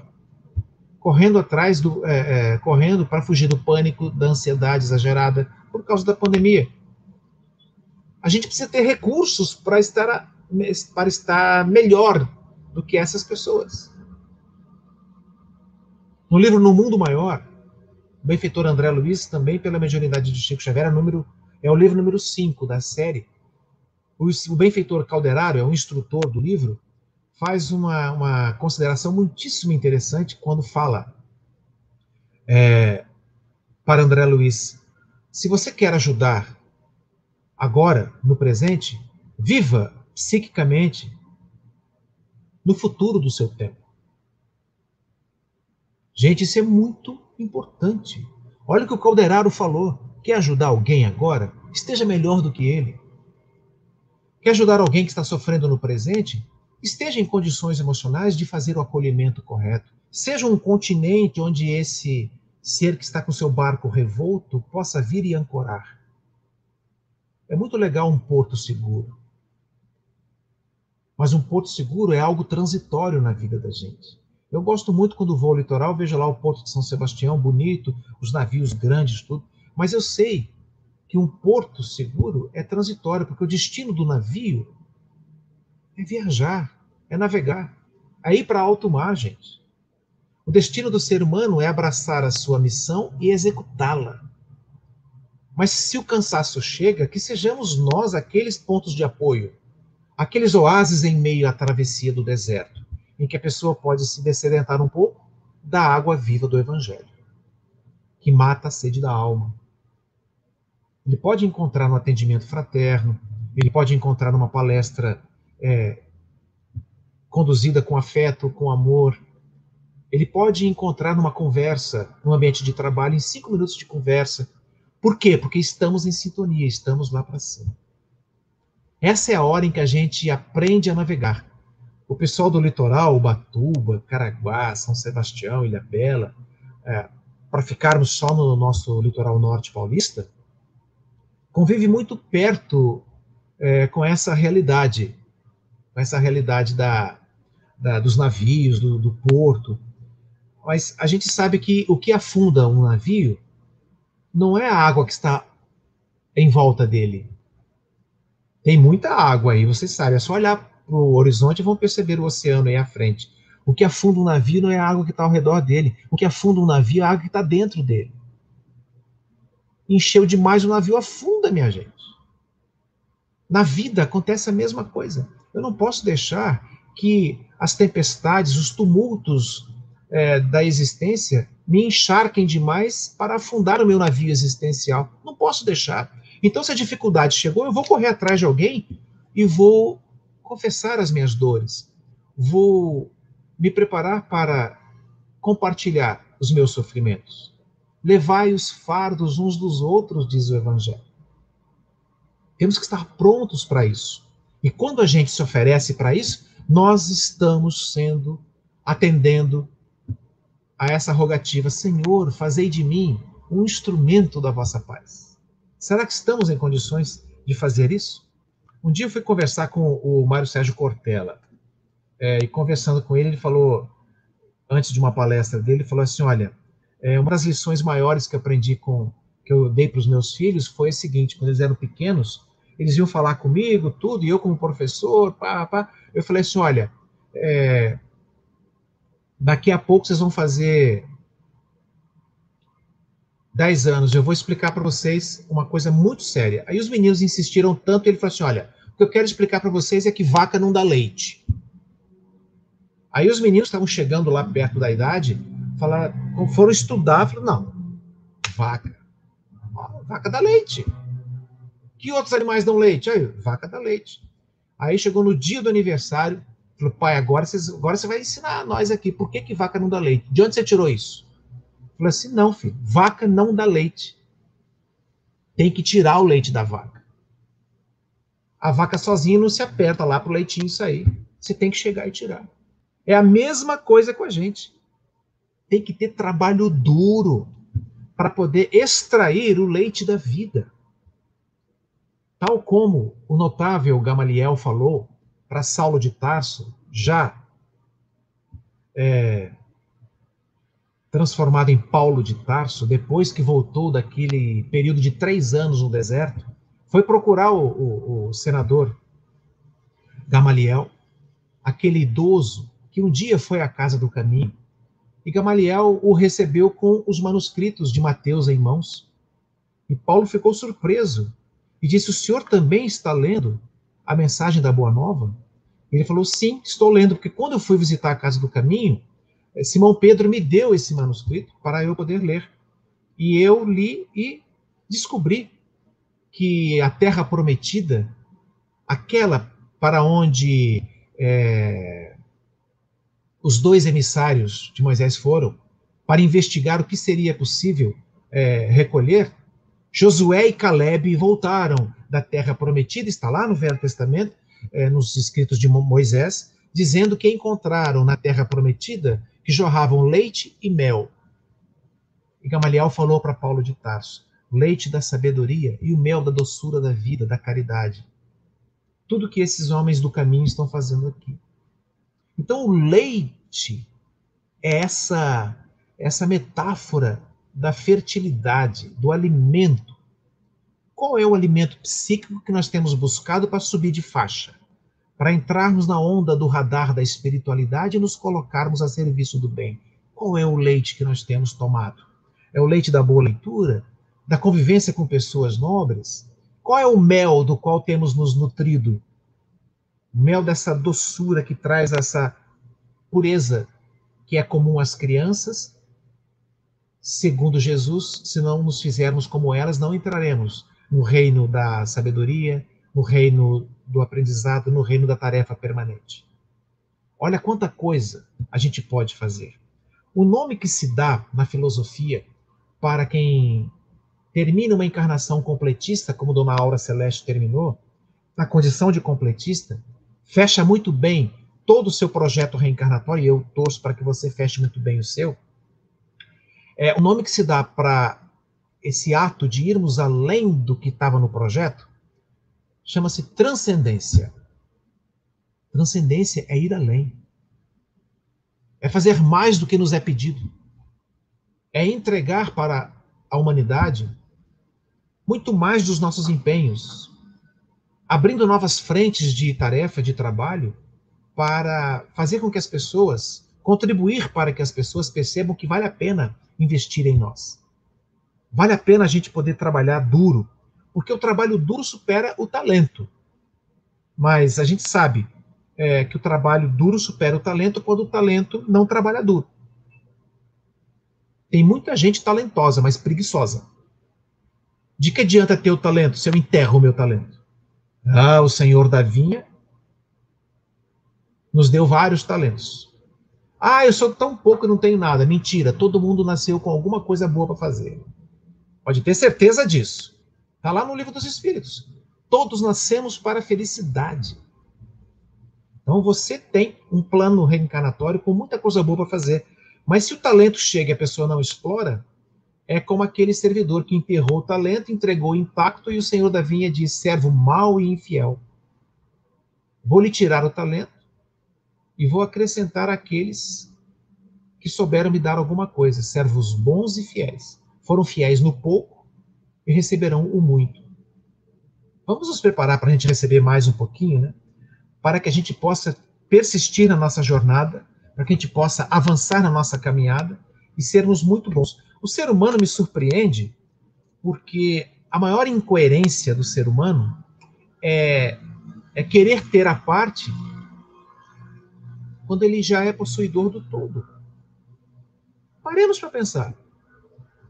correndo atrás do, é, é, correndo para fugir do pânico, da ansiedade exagerada por causa da pandemia. A gente precisa ter recursos para estar para estar melhor do que essas pessoas. No livro No Mundo Maior, o benfeitor André Luiz, também pela mediunidade de Chico Xavier, é, número, é o livro número 5 da série. O, o benfeitor Calderaro, é o instrutor do livro, faz uma, uma consideração muitíssimo interessante quando fala é, para André Luiz: se você quer ajudar agora, no presente, viva psiquicamente no futuro do seu tempo. Gente, isso é muito importante. Olha o que o Calderaro falou. Quer ajudar alguém agora? Esteja melhor do que ele. Quer ajudar alguém que está sofrendo no presente? Esteja em condições emocionais de fazer o acolhimento correto. Seja um continente onde esse ser que está com seu barco revolto possa vir e ancorar. É muito legal um porto seguro. Mas um porto seguro é algo transitório na vida da gente. Eu gosto muito quando vou ao litoral, vejo lá o Porto de São Sebastião, bonito, os navios grandes, tudo. Mas eu sei que um porto seguro é transitório, porque o destino do navio é viajar, é navegar, é ir para alto mar, gente. O destino do ser humano é abraçar a sua missão e executá-la. Mas se o cansaço chega, que sejamos nós aqueles pontos de apoio, aqueles oásis em meio à travessia do deserto em que a pessoa pode se descedentar um pouco da água viva do Evangelho, que mata a sede da alma. Ele pode encontrar no atendimento fraterno, ele pode encontrar numa palestra é, conduzida com afeto, com amor. Ele pode encontrar numa conversa, num ambiente de trabalho, em cinco minutos de conversa. Por quê? Porque estamos em sintonia, estamos lá para cima. Essa é a hora em que a gente aprende a navegar. O pessoal do litoral, Ubatuba, Caraguá, São Sebastião, Ilha Bela, é, para ficarmos só no nosso litoral norte paulista, convive muito perto é, com essa realidade, com essa realidade da, da dos navios, do, do porto. Mas a gente sabe que o que afunda um navio não é a água que está em volta dele. Tem muita água aí, você sabe, é só olhar o horizonte vão perceber o oceano aí à frente. O que afunda um navio não é a água que está ao redor dele. O que afunda um navio é a água que está dentro dele. Encheu demais, o navio afunda, minha gente. Na vida acontece a mesma coisa. Eu não posso deixar que as tempestades, os tumultos é, da existência me encharquem demais para afundar o meu navio existencial. Não posso deixar. Então, se a dificuldade chegou, eu vou correr atrás de alguém e vou confessar as minhas dores, vou me preparar para compartilhar os meus sofrimentos. Levai os fardos uns dos outros, diz o Evangelho. Temos que estar prontos para isso. E quando a gente se oferece para isso, nós estamos sendo, atendendo a essa rogativa: Senhor, fazei de mim um instrumento da vossa paz. Será que estamos em condições de fazer isso? Um dia eu fui conversar com o Mário Sérgio Cortella, é, e conversando com ele, ele falou, antes de uma palestra dele, ele falou assim: olha, é, uma das lições maiores que eu aprendi com, que eu dei para os meus filhos foi a seguinte: quando eles eram pequenos, eles iam falar comigo, tudo, e eu, como professor, pá, pá, eu falei assim: olha, é, daqui a pouco vocês vão fazer 10 anos, eu vou explicar para vocês uma coisa muito séria. Aí os meninos insistiram tanto, ele falou assim: olha, o que eu quero explicar para vocês é que vaca não dá leite. Aí os meninos estavam chegando lá perto da idade, falaram, foram estudar, falaram, não, vaca, vaca dá leite. Que outros animais dão leite? Aí, vaca dá leite. Aí chegou no dia do aniversário, falou, pai, agora, vocês, agora você vai ensinar a nós aqui, por que, que vaca não dá leite? De onde você tirou isso? Falei assim: não, filho, vaca não dá leite. Tem que tirar o leite da vaca. A vaca sozinha não se aperta lá para o leitinho sair. Você tem que chegar e tirar. É a mesma coisa com a gente. tem que ter trabalho duro para poder extrair o leite da vida. Tal como o notável Gamaliel falou para Saulo de Tarso, já é, transformado em Paulo de Tarso, depois que voltou daquele período de três anos no deserto, foi procurar o, o, o senador Gamaliel, aquele idoso que um dia foi à casa do caminho, e Gamaliel o recebeu com os manuscritos de Mateus em mãos. E Paulo ficou surpreso e disse: O senhor também está lendo a mensagem da Boa Nova? Ele falou: Sim, estou lendo, porque quando eu fui visitar a casa do caminho, Simão Pedro me deu esse manuscrito para eu poder ler. E eu li e descobri que a terra prometida, aquela para onde é, os dois emissários de Moisés foram para investigar o que seria possível é, recolher, Josué e Caleb voltaram da terra prometida, está lá no Velho Testamento, é, nos escritos de Moisés, dizendo que encontraram na terra prometida que jorravam leite e mel. E Gamaliel falou para Paulo de Tarso: leite da sabedoria e o mel da doçura da vida, da caridade. Tudo que esses homens do caminho estão fazendo aqui. Então, o leite é essa, essa metáfora da fertilidade, do alimento. Qual é o alimento psíquico que nós temos buscado para subir de faixa? Para entrarmos na onda do radar da espiritualidade e nos colocarmos a serviço do bem. Qual é o leite que nós temos tomado? É o leite da boa leitura? Da convivência com pessoas nobres? Qual é o mel do qual temos nos nutrido? Mel dessa doçura que traz essa pureza que é comum às crianças segundo Jesus, se não nos fizermos como elas, não entraremos no reino da sabedoria, no reino do aprendizado, no reino da tarefa permanente. Olha quanta coisa a gente pode fazer. O nome que se dá na filosofia para quem termina uma encarnação completista, como Dona Aura Celeste terminou, na condição de completista, fecha muito bem todo o seu projeto reencarnatório, e eu torço para que você feche muito bem o seu, é, o nome que se dá para esse ato de irmos além do que estava no projeto chama-se transcendência. Transcendência é ir além. É fazer mais do que nos é pedido. É entregar para a humanidade muito mais dos nossos empenhos, abrindo novas frentes de tarefa, de trabalho, para fazer com que as pessoas, contribuir para que as pessoas percebam que vale a pena investir em nós. Vale a pena a gente poder trabalhar duro, porque o trabalho duro supera o talento. Mas a gente sabe é, que o trabalho duro supera o talento quando o talento não trabalha duro. Tem muita gente talentosa, mas preguiçosa. De que adianta ter o talento se eu enterro o meu talento? Ah, o Senhor da vinha nos deu vários talentos. Ah, eu sou tão pouco e não tenho nada. Mentira, todo mundo nasceu com alguma coisa boa para fazer. Pode ter certeza disso. Está lá no livro dos Espíritos. Todos nascemos para a felicidade. Então você tem um plano reencarnatório com muita coisa boa para fazer. Mas se o talento chega e a pessoa não explora, é como aquele servidor que enterrou o talento, entregou o impacto e o senhor da vinha diz: servo mau e infiel. Vou lhe tirar o talento e vou acrescentar aqueles que souberam me dar alguma coisa, servos bons e fiéis. Foram fiéis no pouco e receberão o muito. Vamos nos preparar para a gente receber mais um pouquinho, né? Para que a gente possa persistir na nossa jornada, para que a gente possa avançar na nossa caminhada e sermos muito bons. O ser humano me surpreende porque a maior incoerência do ser humano é, é querer ter a parte quando ele já é possuidor do todo. Paremos para pensar.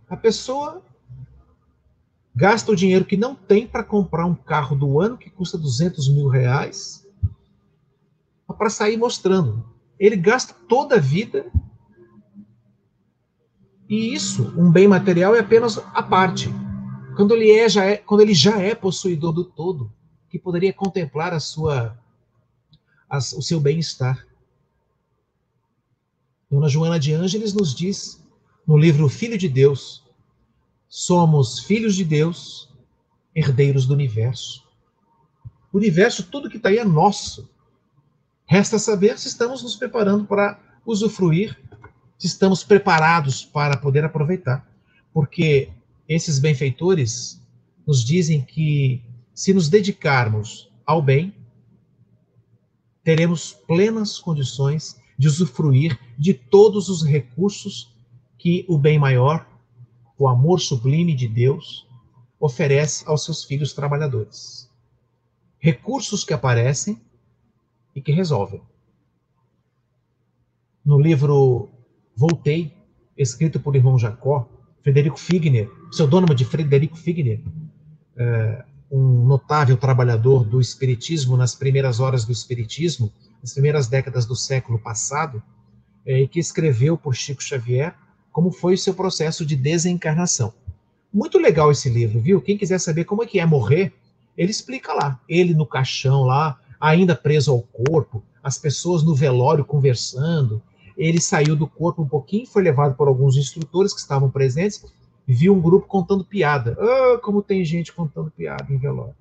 A pessoa gasta o dinheiro que não tem para comprar um carro do ano que custa 200 mil reais para sair mostrando. Ele gasta toda a vida e isso, um bem material, é apenas a parte. Quando ele, é, já é, quando ele já é possuidor do todo, que poderia contemplar a sua, a, o seu bem-estar. Dona Joana de Ângeles nos diz no livro Filho de Deus: somos filhos de Deus, herdeiros do universo. O universo, tudo que está aí é nosso. Resta saber se estamos nos preparando para usufruir, se estamos preparados para poder aproveitar. Porque esses benfeitores nos dizem que se nos dedicarmos ao bem, teremos plenas condições de usufruir de todos os recursos que o bem maior, o amor sublime de Deus, oferece aos seus filhos trabalhadores. Recursos que aparecem e que resolvem. No livro Voltei, escrito por irmão Jacó, Frederico Figner, pseudônimo de Frederico Figner, é, um notável trabalhador do Espiritismo nas primeiras horas do Espiritismo, nas primeiras décadas do século passado, é, e que escreveu por Chico Xavier como foi o seu processo de desencarnação. Muito legal esse livro, viu? Quem quiser saber como é que é morrer, ele explica lá. Ele no caixão lá, ainda preso ao corpo, as pessoas no velório conversando. Ele saiu do corpo um pouquinho, foi levado por alguns instrutores que estavam presentes viu um grupo contando piada. Oh, como tem gente contando piada em velório.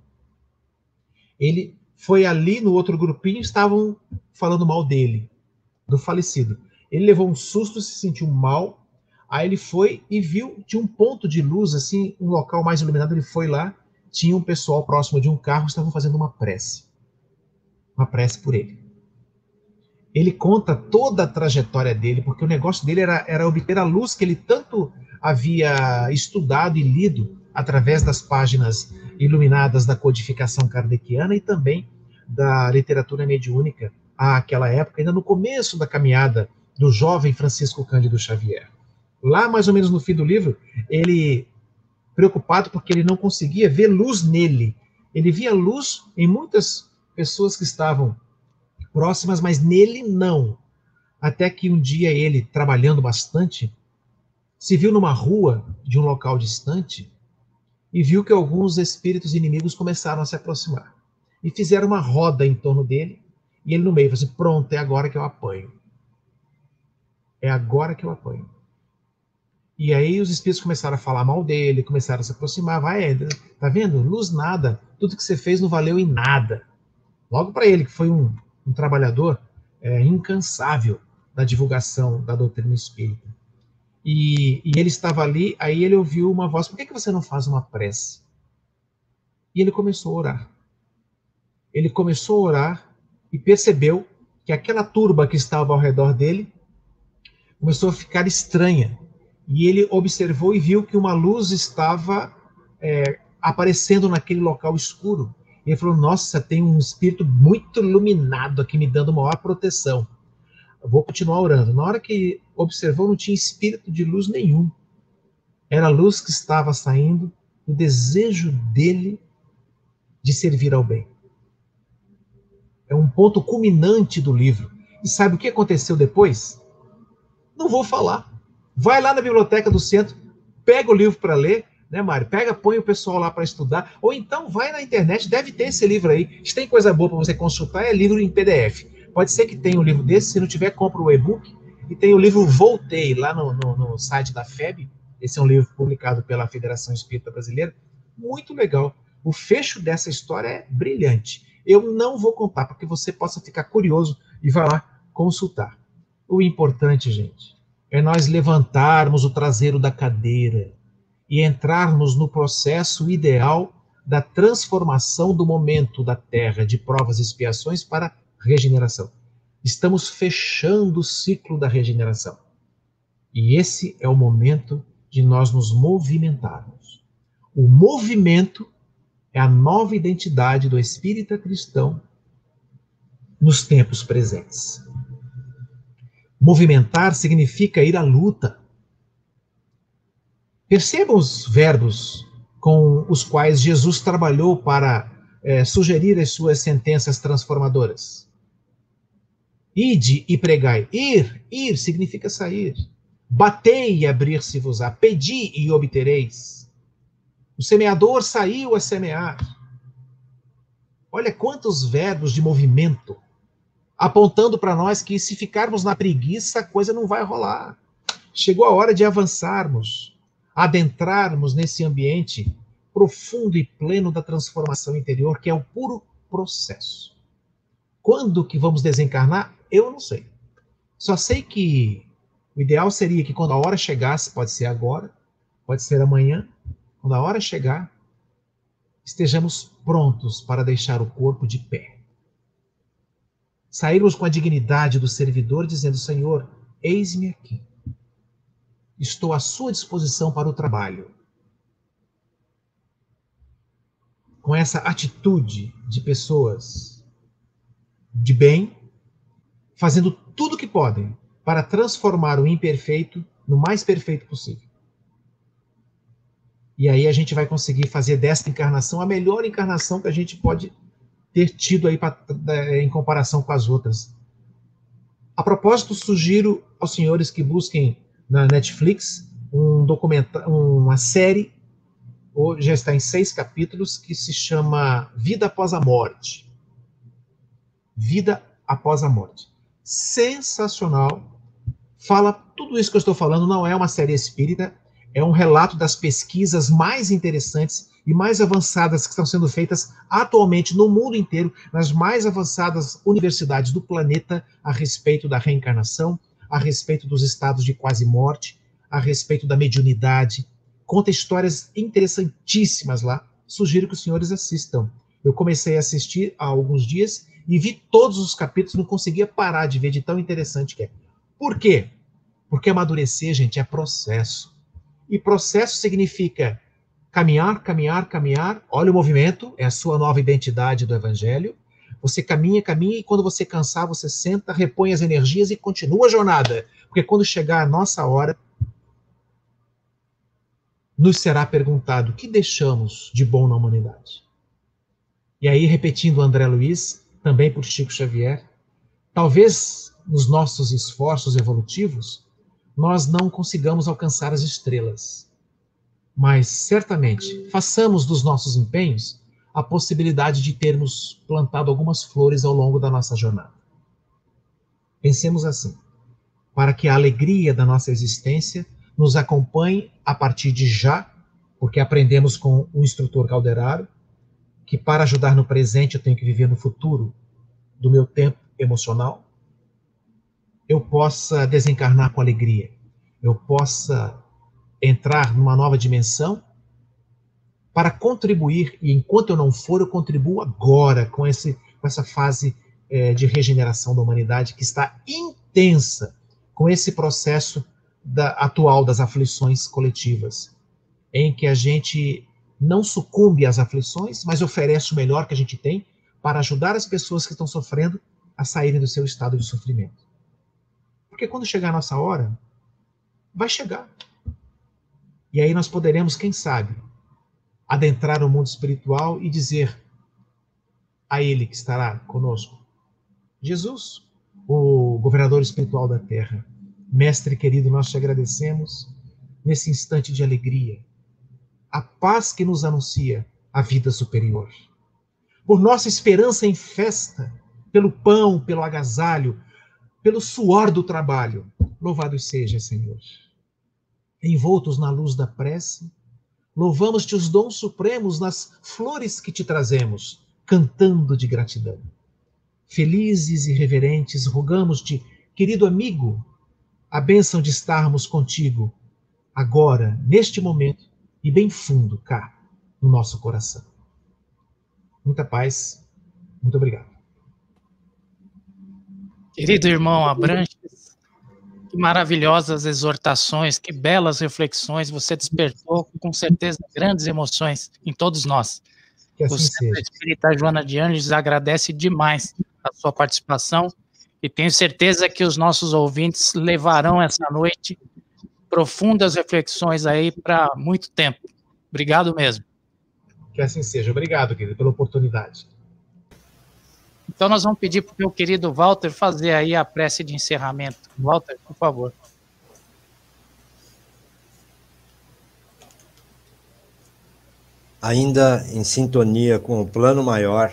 Ele foi ali no outro grupinho, estavam falando mal dele, do falecido. Ele levou um susto, se sentiu mal. Aí ele foi e viu, tinha um ponto de luz, assim, um local mais iluminado. Ele foi lá, tinha um pessoal próximo de um carro, estavam fazendo uma prece. Uma prece por ele. Ele conta toda a trajetória dele, porque o negócio dele era, era obter a luz que ele tanto havia estudado e lido através das páginas iluminadas da codificação kardeciana e também da literatura mediúnica àquela época, ainda no começo da caminhada do jovem Francisco Cândido Xavier. Lá, mais ou menos no fim do livro, ele, preocupado porque ele não conseguia ver luz nele, ele via luz em muitas pessoas que estavam próximas, mas nele não. Até que um dia ele, trabalhando bastante, se viu numa rua de um local distante e viu que alguns espíritos inimigos começaram a se aproximar. E fizeram uma roda em torno dele, e ele no meio falou assim: Pronto, é agora que eu apanho. É agora que eu apanho. E aí os espíritos começaram a falar mal dele, começaram a se aproximar. Vai, tá vendo? Luz nada. Tudo que você fez não valeu em nada. Logo para ele, que foi um, um trabalhador é, incansável da divulgação da doutrina espírita. E, e, ele estava ali, aí ele ouviu uma voz: por que, que você não faz uma prece? E ele começou a orar. Ele começou a orar e percebeu que aquela turba que estava ao redor dele começou a ficar estranha. E ele observou e viu que uma luz estava é, aparecendo naquele local escuro. E ele falou: Nossa, tem um espírito muito iluminado aqui me dando maior proteção. Eu vou continuar orando. Na hora que observou, não tinha espírito de luz nenhum. Era a luz que estava saindo do desejo dele de servir ao bem. É um ponto culminante do livro. E sabe o que aconteceu depois? Não vou falar. Vai lá na biblioteca do centro, pega o livro para ler, né, Mário? Pega, põe o pessoal lá para estudar, ou então vai na internet, deve ter esse livro aí. Se tem coisa boa para você consultar, é livro em PDF. Pode ser que tenha um livro desse, se não tiver, compra o e-book. E tem o livro Voltei, lá no, no, no, site da FEB. Esse é um livro publicado pela Federação Espírita Brasileira. Muito legal. O fecho dessa história é brilhante. Eu não vou contar, porque você possa ficar curioso e vá lá consultar. O importante, gente, é nós levantarmos o traseiro da cadeira e entrarmos no processo ideal da transformação do momento da Terra de provas e expiações para regeneração. Estamos fechando o ciclo da regeneração. E esse é o momento de nós nos movimentarmos. O movimento é a nova identidade do espírita cristão nos tempos presentes. Movimentar significa ir à luta. Percebam os verbos com os quais Jesus trabalhou para é, sugerir as suas sentenças transformadoras. Ide e pregai. Ir, ir significa sair. Batei e abrir-se-vos-á. Pedi e obtereis. O semeador saiu a semear. Olha quantos verbos de movimento. Apontando para nós que se ficarmos na preguiça, a coisa não vai rolar. Chegou a hora de avançarmos, adentrarmos nesse ambiente profundo e pleno da transformação interior, que é o puro processo. Quando que vamos desencarnar? Eu não sei. Só sei que o ideal seria que quando a hora chegasse, pode ser agora, pode ser amanhã, quando a hora chegar, estejamos prontos para deixar o corpo de pé. Sairmos com a dignidade do servidor, dizendo: Senhor, eis-me aqui. Estou à sua disposição para o trabalho. Com essa atitude de pessoas de bem, fazendo tudo o que podem para transformar o imperfeito no mais perfeito possível. E aí a gente vai conseguir fazer desta encarnação a melhor encarnação que a gente pode ter tido aí pra, em comparação com as outras. A propósito, sugiro aos senhores que busquem na Netflix um uma série, hoje já está em seis capítulos, que se chama Vida Após a Morte. Vida Após a Morte. Sensacional. Fala tudo isso que eu estou falando, não é uma série espírita, é um relato das pesquisas mais interessantes e mais avançadas que estão sendo feitas atualmente no mundo inteiro, nas mais avançadas universidades do planeta, a respeito da reencarnação, a respeito dos estados de quase morte, a respeito da mediunidade. Conta histórias interessantíssimas lá. Sugiro que os senhores assistam. Eu comecei a assistir há alguns dias e vi todos os capítulos, não conseguia parar de ver de tão interessante que é. Por quê? Porque amadurecer, gente, é processo. E processo significa caminhar, caminhar, caminhar. Olha o movimento, é a sua nova identidade do Evangelho. Você caminha, caminha, e quando você cansar, você senta, repõe as energias e continua a jornada. Porque quando chegar a nossa hora, nos será perguntado o que deixamos de bom na humanidade. E aí, repetindo André Luiz, também por Chico Xavier, talvez nos nossos esforços evolutivos, nós não consigamos alcançar as estrelas. Mas, certamente, façamos dos nossos empenhos a possibilidade de termos plantado algumas flores ao longo da nossa jornada. Pensemos assim: para que a alegria da nossa existência nos acompanhe a partir de já, porque aprendemos com o instrutor Calderaro que para ajudar no presente eu tenho que viver no futuro do meu tempo emocional, eu possa desencarnar com alegria, eu possa entrar numa nova dimensão para contribuir, e enquanto eu não for, eu contribuo agora com, esse, com essa fase é, de regeneração da humanidade que está intensa com esse processo da, atual das aflições coletivas, em que a gente não sucumbe às aflições, mas oferece o melhor que a gente tem para ajudar as pessoas que estão sofrendo a saírem do seu estado de sofrimento. Porque quando chegar a nossa hora, vai chegar. E aí nós poderemos, quem sabe, adentrar o mundo espiritual e dizer a Ele que estará conosco: Jesus, o governador espiritual da terra, Mestre querido, nós te agradecemos nesse instante de alegria, a paz que nos anuncia a vida superior. Por nossa esperança em festa, pelo pão, pelo agasalho, pelo suor do trabalho. Louvado seja, Senhor. Envoltos na luz da prece, louvamos-te os dons supremos nas flores que te trazemos, cantando de gratidão. Felizes e reverentes, rogamos-te, querido amigo, a bênção de estarmos contigo, agora, neste momento, e bem fundo cá, no nosso coração. Muita paz, muito obrigado. Querido irmão Abranches, que maravilhosas exortações, que belas reflexões você despertou, com certeza grandes emoções em todos nós. Que assim o Centro Espírita Joana de Anjos agradece demais a sua participação e tenho certeza que os nossos ouvintes levarão essa noite profundas reflexões aí para muito tempo. Obrigado mesmo. Que assim seja. Obrigado, querido, pela oportunidade. Então nós vamos pedir para o meu querido Walter fazer aí a prece de encerramento. Walter, por favor. Ainda em sintonia com o plano maior,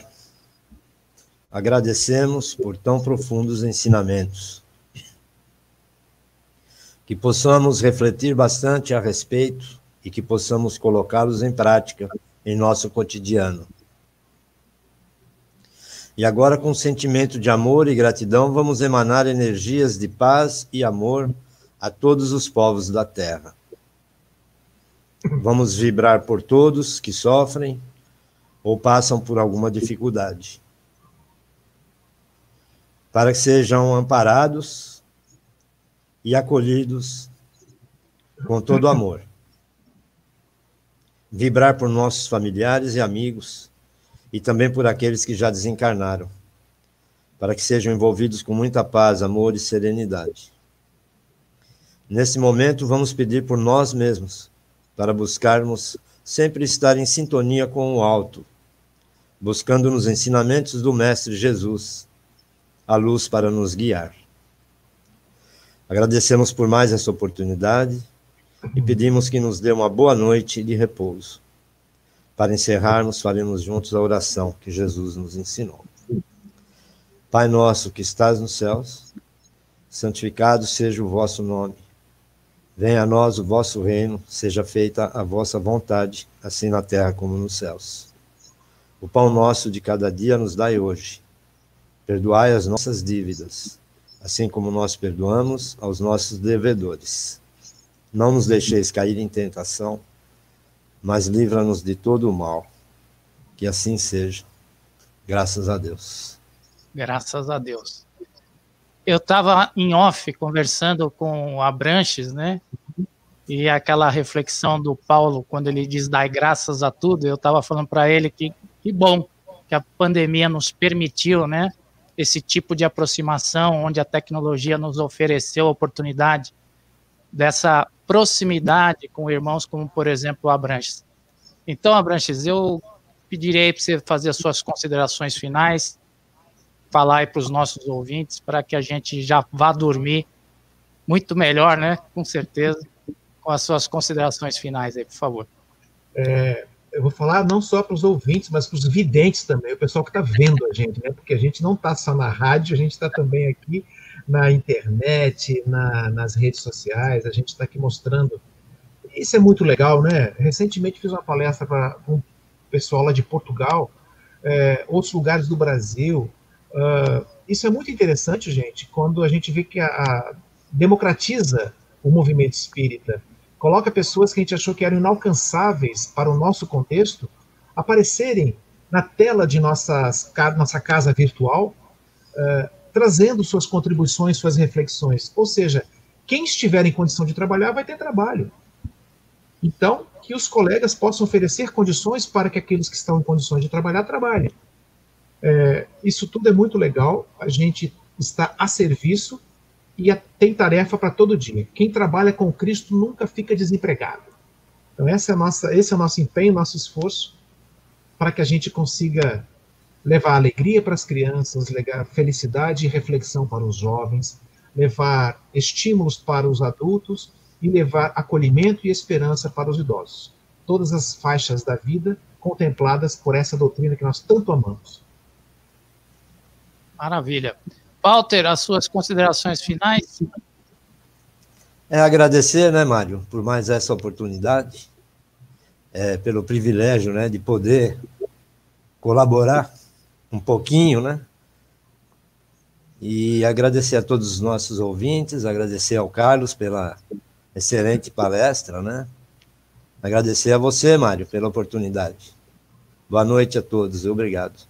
agradecemos por tão profundos ensinamentos. Que possamos refletir bastante a respeito e que possamos colocá-los em prática em nosso cotidiano. E agora, com sentimento de amor e gratidão, vamos emanar energias de paz e amor a todos os povos da terra. Vamos vibrar por todos que sofrem ou passam por alguma dificuldade para que sejam amparados e acolhidos com todo amor. Vibrar por nossos familiares e amigos e também por aqueles que já desencarnaram, para que sejam envolvidos com muita paz, amor e serenidade. Nesse momento, vamos pedir por nós mesmos, para buscarmos sempre estar em sintonia com o alto, buscando nos ensinamentos do Mestre Jesus a luz para nos guiar. Agradecemos por mais essa oportunidade e pedimos que nos dê uma boa noite de repouso. Para encerrarmos, faremos juntos a oração que Jesus nos ensinou. Pai nosso que estás nos céus, santificado seja o vosso nome. Venha a nós o vosso reino, seja feita a vossa vontade, assim na terra como nos céus. O pão nosso de cada dia nos dai hoje Perdoai as nossas dívidas, assim como nós perdoamos aos nossos devedores. Não nos deixeis cair em tentação, mas livra-nos de todo o mal. Que assim seja. Graças a Deus. Graças a Deus. Eu estava em off conversando com o Abranches, né? E aquela reflexão do Paulo, quando ele diz dai graças a tudo, eu estava falando para ele que que bom que a pandemia nos permitiu, né? esse tipo de aproximação, onde a tecnologia nos ofereceu a oportunidade dessa proximidade com irmãos como, por exemplo, Abranches. Então, Abranches, eu pedirei para você fazer as suas considerações finais, falar aí para os nossos ouvintes, para que a gente já vá dormir muito melhor, né? Com certeza, com as suas considerações finais aí, por favor. É, eu vou falar não só para os ouvintes, mas para os videntes também, o pessoal que está vendo a gente, né? Porque a gente não está só na rádio, a gente está também aqui na internet, na, nas redes sociais, a gente está aqui mostrando. Isso é muito legal, né? Recentemente fiz uma palestra para um pessoal lá de Portugal, é, outros lugares do Brasil. Uh, isso é muito interessante, gente, quando a gente vê que a, a democratiza o movimento espírita coloca pessoas que a gente achou que eram inalcançáveis para o nosso contexto aparecerem na tela de nossas, nossa casa virtual, uh, trazendo suas contribuições, suas reflexões. Ou seja, quem estiver em condição de trabalhar vai ter trabalho. Então, que os colegas possam oferecer condições para que aqueles que estão em condições de trabalhar trabalhem. É, isso tudo é muito legal, a gente está a serviço e tem tarefa para todo dia. Quem trabalha com Cristo nunca fica desempregado. Então essa é nossa, esse é o nosso empenho, nosso esforço para que a gente consiga levar alegria para as crianças, levar felicidade e reflexão para os jovens, levar estímulos para os adultos e levar acolhimento e esperança para os idosos. Todas as faixas da vida contempladas por essa doutrina que nós tanto amamos. Maravilha. Walter, as suas considerações finais? É agradecer, né, Mário, por mais essa oportunidade, é, pelo privilégio, né, de poder colaborar um pouquinho, né, e agradecer a todos os nossos ouvintes, agradecer ao Carlos pela excelente palestra, né, agradecer a você, Mário, pela oportunidade. Boa noite a todos, obrigado.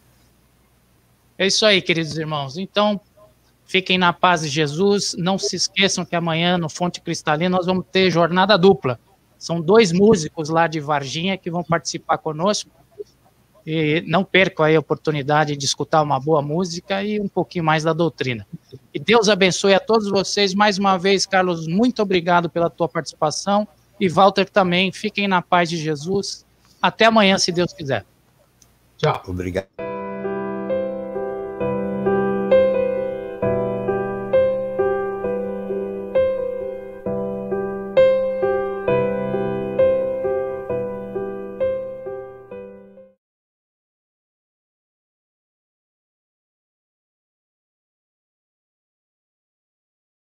É isso aí, queridos irmãos. Então, Fiquem na paz de Jesus. Não se esqueçam que amanhã no Fonte Cristalina nós vamos ter jornada dupla. São dois músicos lá de Varginha que vão participar conosco. E não percam aí a oportunidade de escutar uma boa música e um pouquinho mais da doutrina. E Deus abençoe a todos vocês. Mais uma vez, Carlos, muito obrigado pela tua participação. E Walter também. Fiquem na paz de Jesus. Até amanhã, se Deus quiser. Tchau. Obrigado.